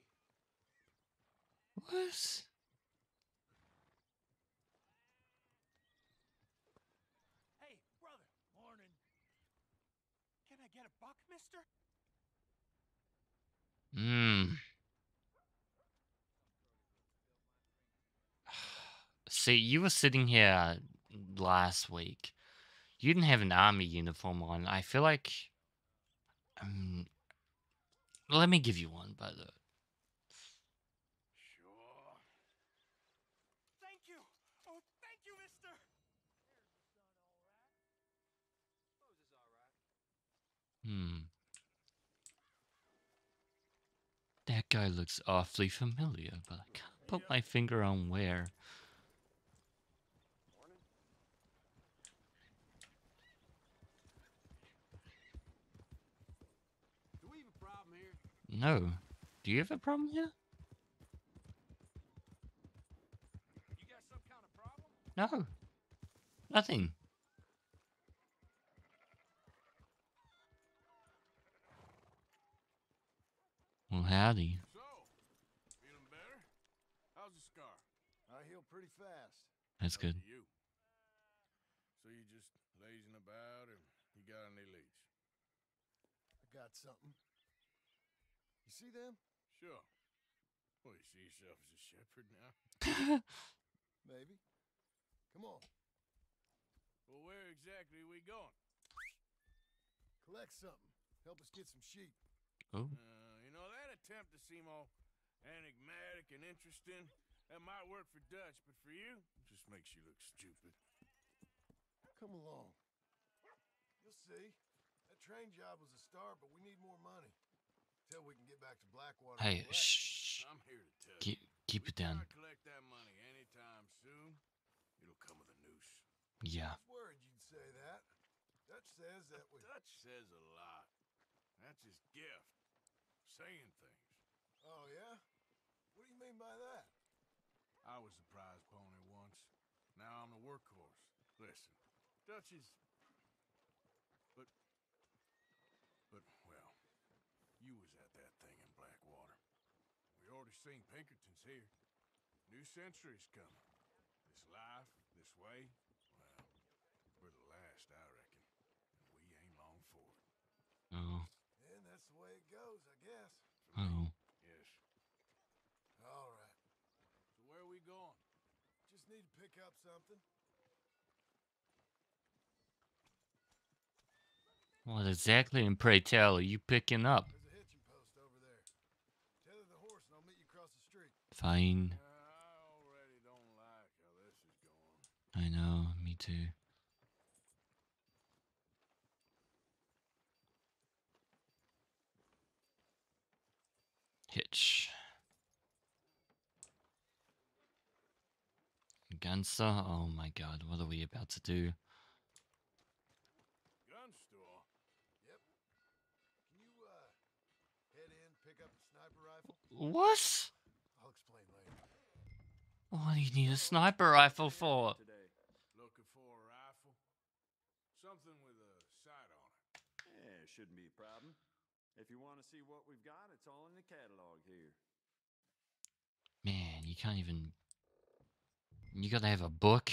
What? Hey, brother. Morning. Can I get a buck, mister? Hmm. See, you were sitting here last week. You didn't have an army uniform on. I feel like. Um, let me give you one, by the. Sure. Thank you. Oh, thank you, mister. Hmm. That guy looks awfully familiar, but I can't put my finger on where. No. Do you have a problem here? Kind of problem? No. Nothing. Well, howdy. So, feeling better? How's the scar? I heal pretty fast. That's good. To you. So you just lazing about, or you got any leads? I got something. You see them? Sure. Well, you see yourself as a shepherd now. Maybe. Come on. Well, where exactly are we going? Collect something. Help us get some sheep. oh. Uh, you know, that attempt to seem all enigmatic and interesting, that might work for Dutch, but for you, it just makes you look stupid. Come along. You'll see. That train job was a start, but we need more money. Till we can get back to Blackwater. Hey, shh. I'm here to tell Keep, you. keep we it down. collect that money anytime soon. It'll come with a noose. Yeah. I was worried you'd say that. Dutch says that we. Dutch says a lot. That's his gift. Saying things. Oh, yeah? What do you mean by that? I was the prize pony once. Now I'm the workhorse. Listen, Dutch is. But. But, well, you was at that thing in Blackwater. We already seen Pinkertons here. New century's coming. This life, this way, well, we're the last, I reckon. And we ain't long for it. Oh. And that's the way it goes, I guess. For me, Oh. Yes. All right. So where are we going? Just need to pick up something. What exactly, and pray tell, are you picking up? There's a hitching post over there. Tether the horse and I'll meet you across the street. Fine. Uh, I already don't like how this is going. I know, me too. Hitch. Gunster? Oh my god, what are we about to do? Gun store? Can you, uh, head in, pick up a sniper rifle? What? I'll explain later. What do you need a sniper rifle for? Looking for a rifle? Something with a sight on it. Yeah, If you want to see what we've got, it's all in the catalog here. Man, you can't even. You gotta have a book.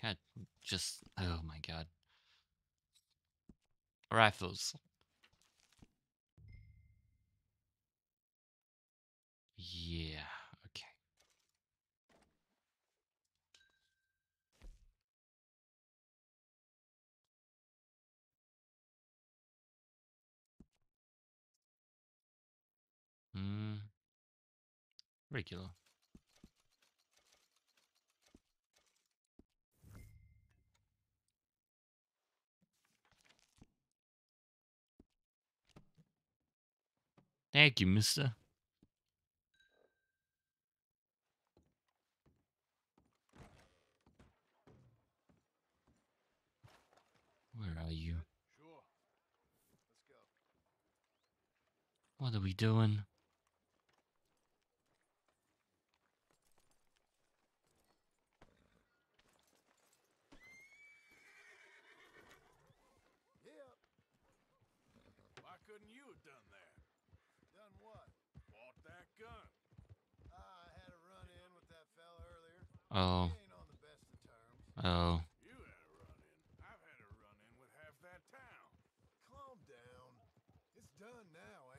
Can't just. Oh my god. Rifles. Yeah, okay. Hmm. Regular. Thank you, mister. Where are you? Sure. What are we doing? Yep. Why couldn't you have done that? Done what? Bought that gun. I had a run in with that fella earlier. Oh, We ain't on the best of terms. oh. You had a run in. I've had a run in with half that town. Calm down. It's done now,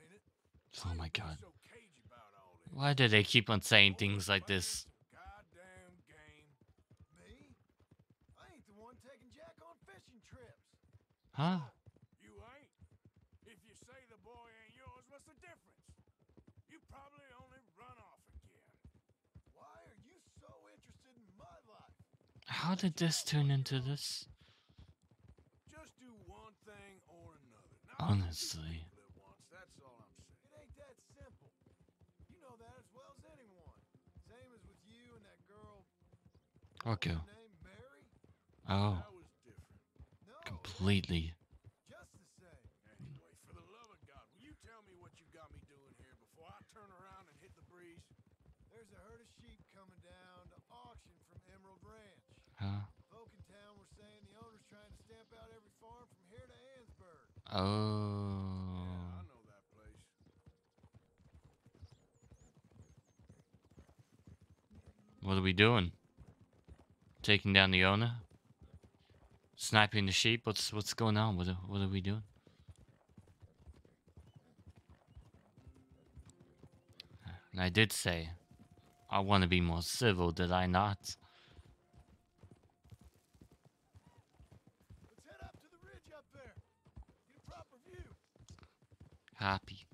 ain't it? Oh my god. Why do they keep on saying things like this? some Goddamn game. Me? I ain't the one taking Jack on fishing trips. Huh? You ain't? If you say the boy ain't yours, what's the difference? You probably only run off again. Why are you so interested in my life? How did this turn into this? Just do one thing or another. Not two Honestly. people at once, that's all I'm saying. It ain't that simple. You know that as well as anyone. Same as with you and that girl. what was Okay. her name? Mary? Oh, That was different. No, that completely. Just the same. Anyway, for the love of God, will you tell me what you got me doing here before I turn around and hit the breeze? There's a herd of sheep coming down to auction from Emerald Ranch. Huh? Folk in town were saying the owner's trying to stamp out every farm from here to Annesburg. Oh. What are we doing? Taking down the owner? Sniping the sheep? What's what's going on? What are, what are we doing? And I did say I want to be more civil, did I not? Let's head up to the ridge up there. Get a proper view. Happy.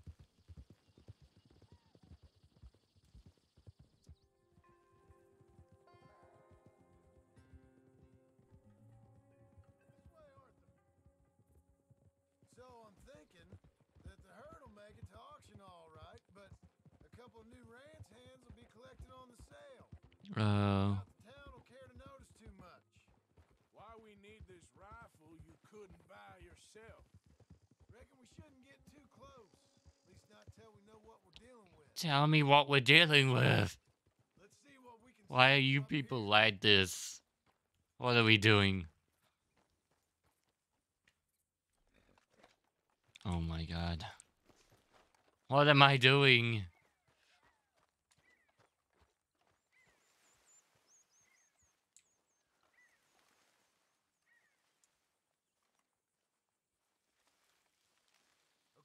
This way, Arthur. So I'm thinking that the herd will make it to auction all right, but a couple of new ranch hands will be collecting on the sale. Uh, Not the town will care to notice too much. Why we need this rifle you couldn't buy yourself? Reckon we shouldn't get too close. At least not till we know what we're dealing with. Tell me what we're dealing with. Why are you people like this? What are we doing? Oh my god. What am I doing?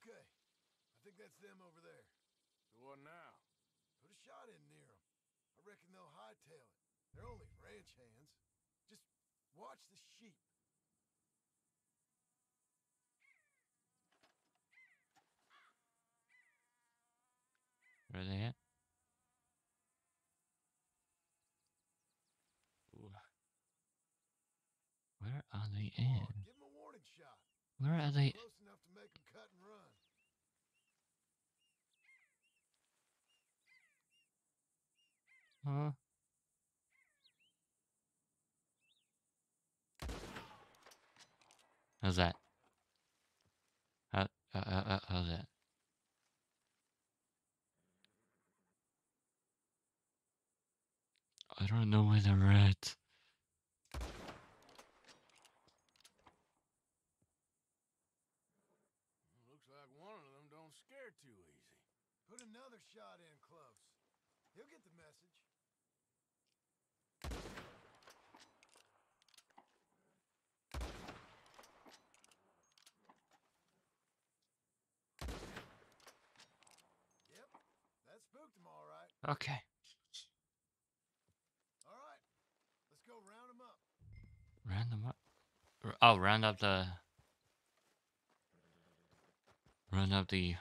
Okay. I think that's them over there. So what now? Put a shot in near them. I reckon they'll hightail it. They're only ranch hands. Just watch the sheep. Where are they at? Ooh. Where are they Come on, at? a warning shot. Where are they? Close enough to make 'em cut and run. Huh? How's that? How, uh, uh, uh, how's that? I don't know where they're at. Looks like one of them don't scare too easy. Put another shot in close. He'll get the message. Yep, that spooked him all right. Okay. Round them up. Oh, round up the. Round up the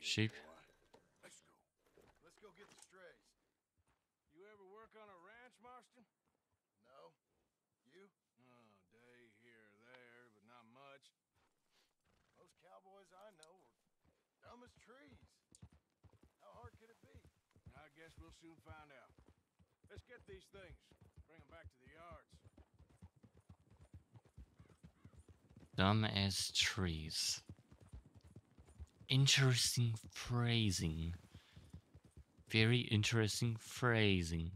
sheep. Let's go. Let's go get the strays. You ever work on a ranch, Marston? No, you? Day here there, but not much. Most cowboys I know are dumb as trees. How hard could it be? I guess we'll soon find out. Let's get these things. Bring them back to the yards. Dumb as trees. Interesting phrasing. Very interesting phrasing.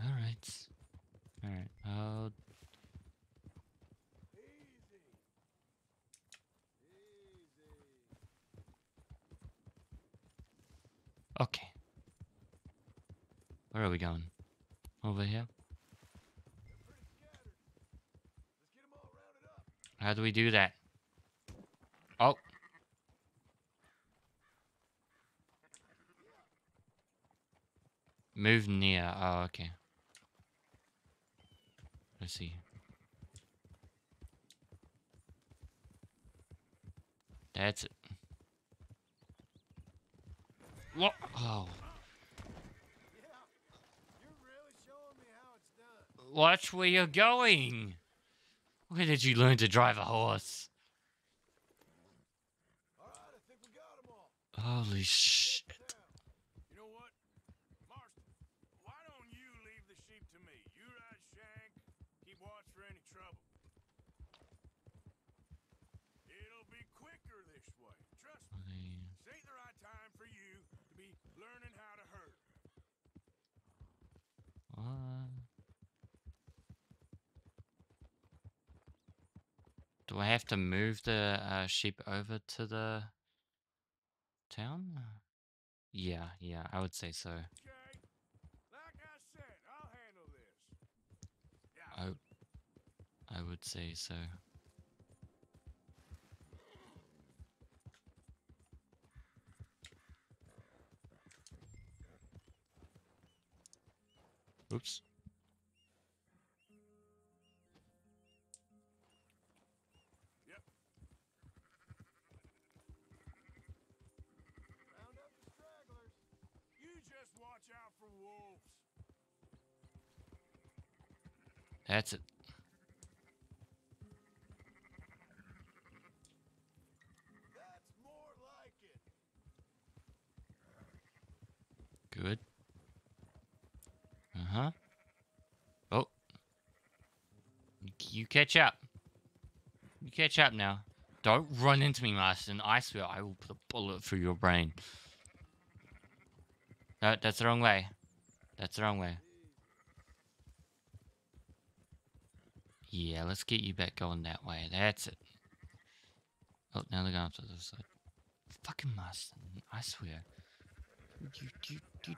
Alright. Alright. Easy. okay. Where are we going? Over here? They're pretty scattered. Let's get them all rounded up. How do we do that? Oh. Move near. Oh, okay. Let's see. That's it. What? Oh. Yeah, you're really showing me how it's done. Watch where you're going. Where did you learn to drive a horse? All right, I think we got them all. Holy shit. You know what? Marston, why don't you leave the sheep to me? You ride Shank, keep watch for any trouble. It'll be quicker this way. Trust me. Okay. This ain't the right time for you to be learning how to herd. What? Do I have to move the uh, sheep over to the town? Yeah, yeah, I would say so. Okay? Like I said, I'll handle this. Yeah. I, I would say so. Oops. That's it. Good. Uh huh. Oh. You catch up. You catch up now. Don't run into me, Marston. I swear I will put a bullet through your brain. No, that's the wrong way. That's the wrong way. Yeah, let's get you back going that way. That's it. Oh, now they're going up to the other side. Fucking Marston, I swear. You, you, you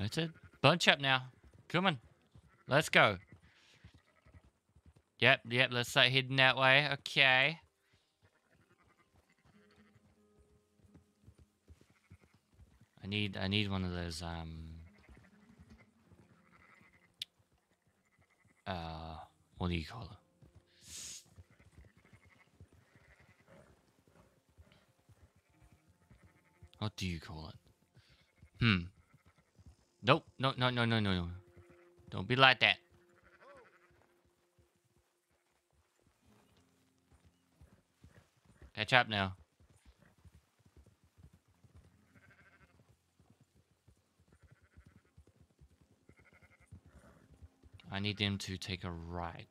That's it. Bunch up now. Come on. Let's go. Yep, yep, let's start heading that way. Okay. I need I need one of those um uh what do you call it? What do you call it? Hmm. Nope. No, no, no, no, no, no. Don't be like that. Catch up now. I need them to take a right.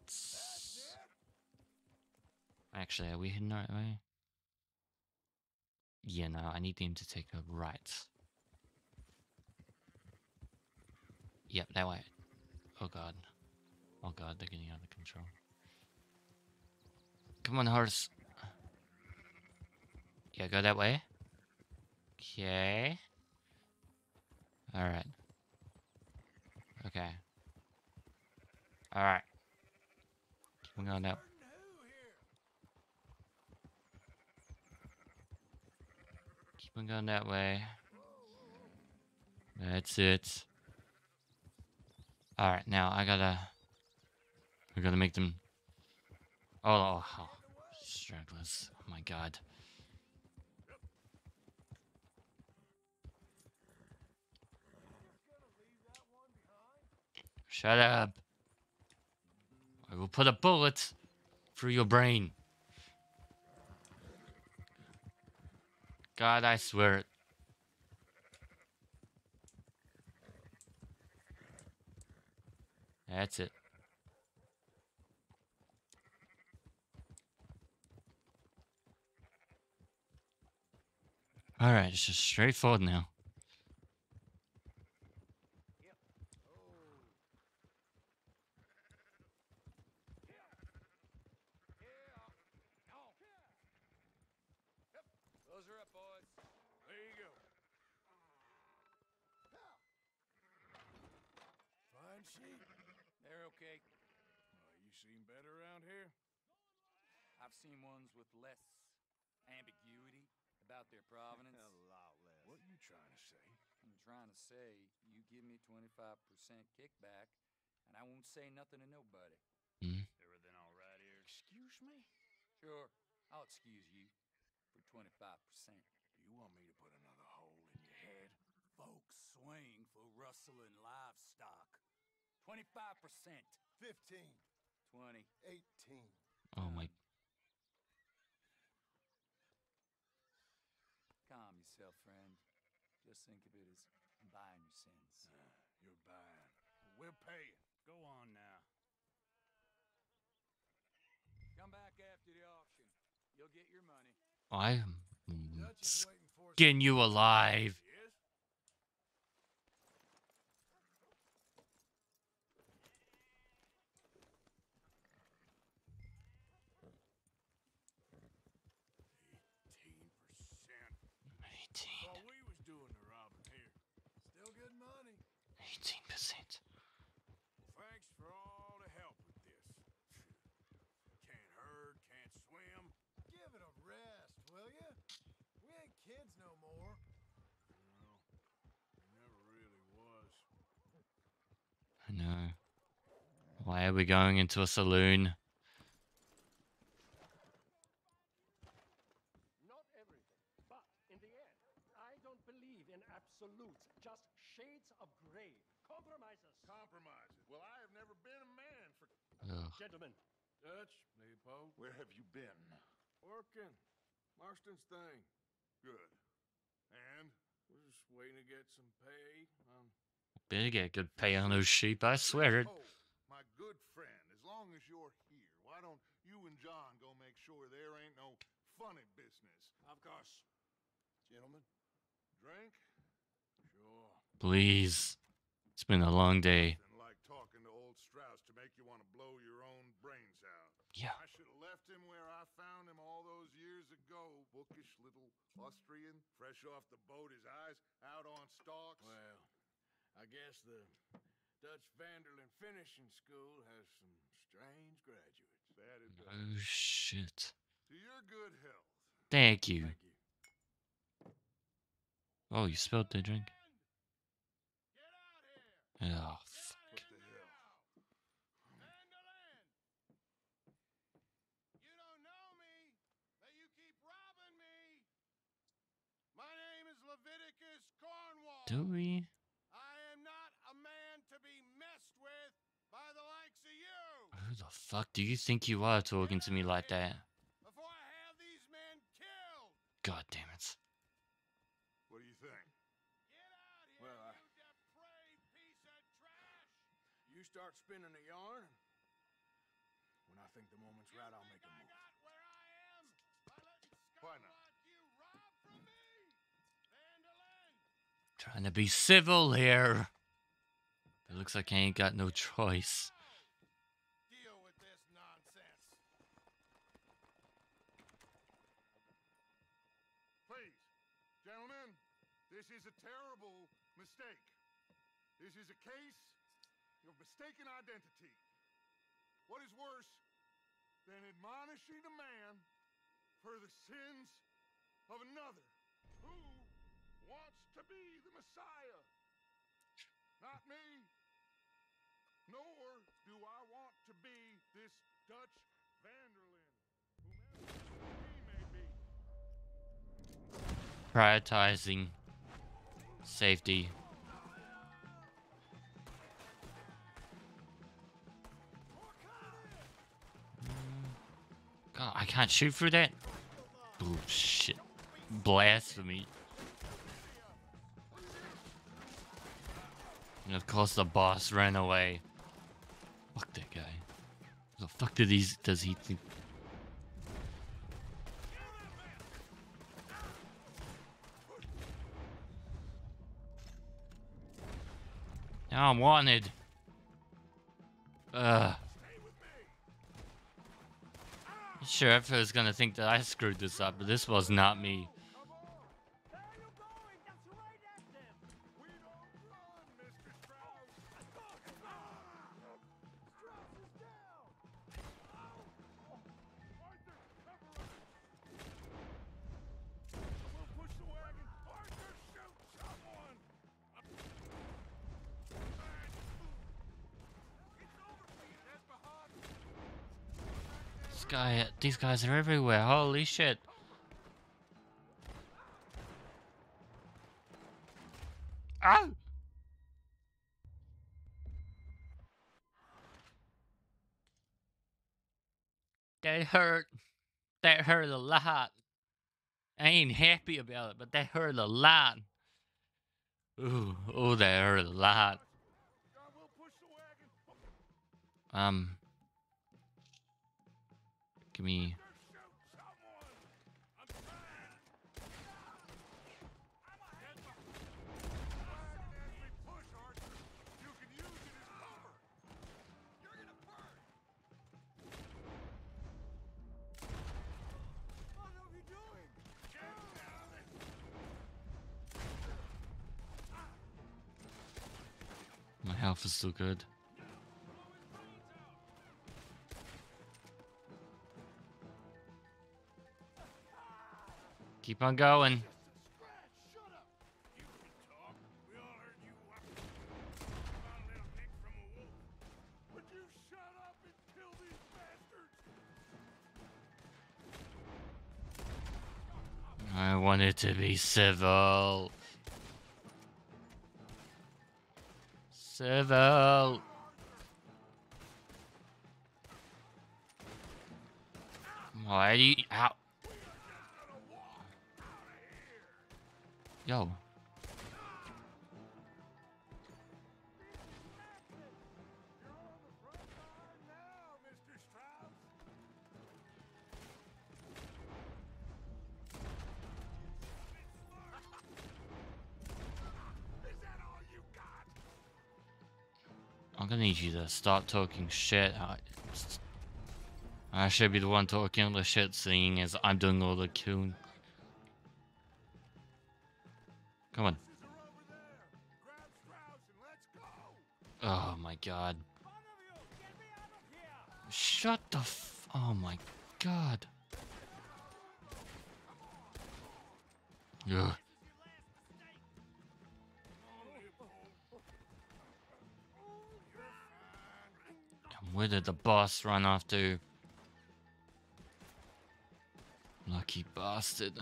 Actually, are we heading the right way? Yeah, no, I need them to take a right. Yep, that way. Oh god. Oh god, they're getting out of control. Come on, horse. Yeah, go that way. Okay. Alright. Okay. Alright. Keep on going up. Keep going that way. That's it. Alright, now I gotta... I gotta make them... Oh, oh, oh. Stragglers. Oh my god. Shut up. I will put a bullet through your brain. God, I swear it. That's it. Alright, it's just straightforward now. Those are up, boys. There you go. Fine sheep. They're okay. Well, you seen better around here? I've seen ones with less ambiguity about their provenance. A lot less. What are you trying to say? I'm trying to say, you give me 25% kickback, and I won't say nothing to nobody. Hmm? Everything all right here? Excuse me? Sure, I'll excuse you for 25%. Do you want me to put another hole in your head? Folks swing for rustling livestock. 25%. 15, 20. 18. Oh my. Calm yourself, friend. Just think of it as buying your sins. Ah, you're buying. We're paying. Go on now. Come back after the auction. You'll get your money. I am Dutch is waiting for us. skin you alive. Yes? Eighteen percent. 18. What we was doing to robbing here. Still good money. 18%. Thanks for all the help with this. Can't herd, can't swim. Give it a rest, will ya? We ain't kids no more. Well, never really was. I know. Why are we going into a saloon? Not everything, but in the end, I don't believe in absolutes, just shades of gray. Compromises. Compromises. Well, I have never been a man for Ugh. Gentlemen, Dutch, Leopold. Where have you been? Working. Marston's thing. Good. And we're just waiting to get some pay. Um, Better get good pay on those sheep, I swear it. Oh, my good friend, as long as you're here, why don't you and John go make sure there ain't no funny business? of course. Gentlemen, drink? Sure. Please. It's been a long day. Like talking to old Strauss to make you want to blow your own brains out. Yeah. I should have left him where I found him all those years ago. Bookish little Austrian, fresh off the boat, his eyes out on stalks. Well, I guess the Dutch van der Linde Finishing School has some strange graduates. That it does. Oh shit. To your good health. Thank you. Thank you. Oh, you spilled the drink. Get out here! Oh, fuck. the! You don't know me, but you keep robbing me. My name is Leviticus Cornwall. Do we? I am not a man to be messed with by the likes of you. Who the fuck do you think you are talking to me like that? Before I have these men killed. God damn Trying to be civil here. It looks like I ain't got no choice. Please, gentlemen, This is a terrible mistake. This is a case of mistaken identity. What is worse than admonishing a man for the sins of another who to be the Messiah? Not me. Nor do I want to be this Dutch van der Linde. Prioritizing safety. God, I can't shoot through that. Oh shit! Blasphemy. And of course, the boss ran away. Fuck that guy. The fuck did he? Does he think? Now I'm wanted. Ugh. Sheriff was gonna think that I screwed this up, but this was not me. These guys are everywhere. Holy shit! Ah! That hurt. That hurt a lot. I ain't happy about it, but that hurt a lot. Ooh, oh, that hurt a lot. Um, me. My health is still good. Kill on going. I want it to be civil. Civil. Why do you? Got? I'm gonna need you to stop talking shit. I, I should be the one talking all the shit, seeing as I'm doing all the killing. Let's go. Oh my god. Shut the f- Oh my god. Ugh. Where did the boss run off to? Lucky bastard.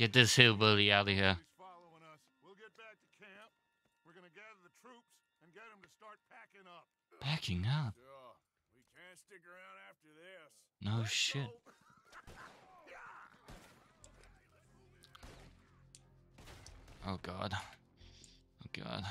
Get this hillbilly out of here. He's following us. We'll get back to camp. We're gonna gather the troops and get them to start packing up. Backing up. Sure. We can't stick around after this. No shit. Oh god. Oh god.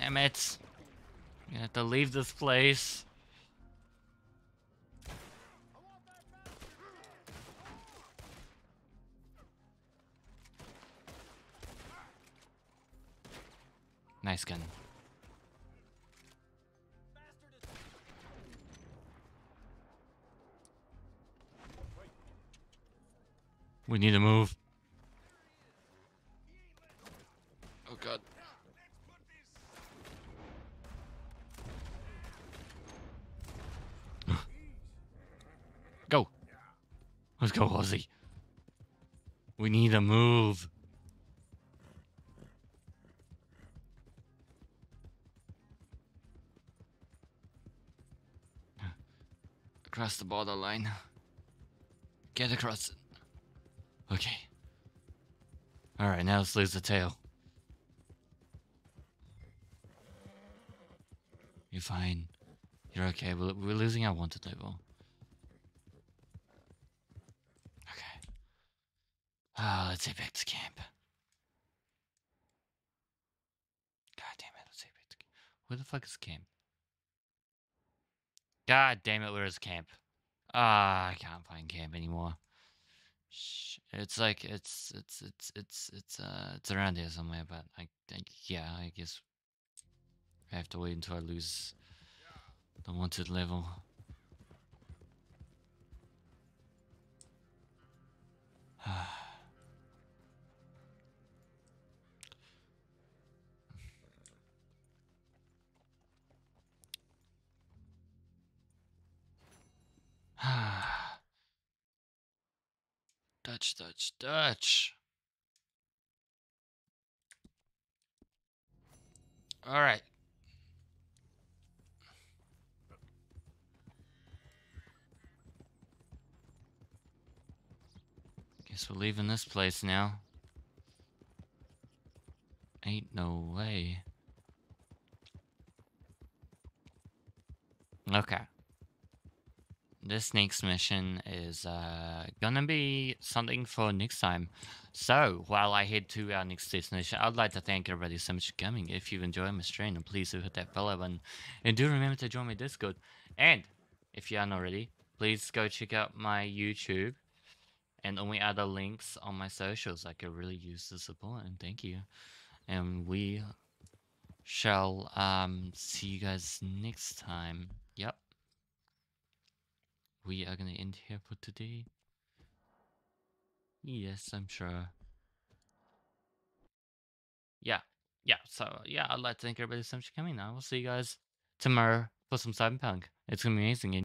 Damn it. I'm gonna have to leave this place. Nice gun. We need to move. Across the borderline. Get across it. Okay. Alright, now let's lose the tail. You're fine. You're okay. We're, we're losing our wanted label. Okay. Ah, let's head back to camp. God damn it, let's head back to camp. Where the fuck is camp? God damn it, where is camp? Ah, I can't find camp anymore. It's like it's it's it's it's it's uh it's around here somewhere, but I, I yeah, I guess I have to wait until I lose the wanted level. Dutch, Dutch, Dutch. All right. Guess we're leaving this place now. Ain't no way. Okay. This next mission is uh, gonna be something for next time. So, while I head to our next destination, I'd like to thank everybody so much for coming. If you've enjoyed my stream, and please do hit that follow button. And do remember to join my Discord. And, if you aren't already, please go check out my YouTube and all my other links on my socials. I could really use the support, and thank you. And we shall um, see you guys next time. Yep we are gonna end here for today. Yes, I'm sure. Yeah, yeah. So yeah, I'd like to thank everybody so much for coming. Now we'll see you guys tomorrow for some cyberpunk. It's gonna be amazing.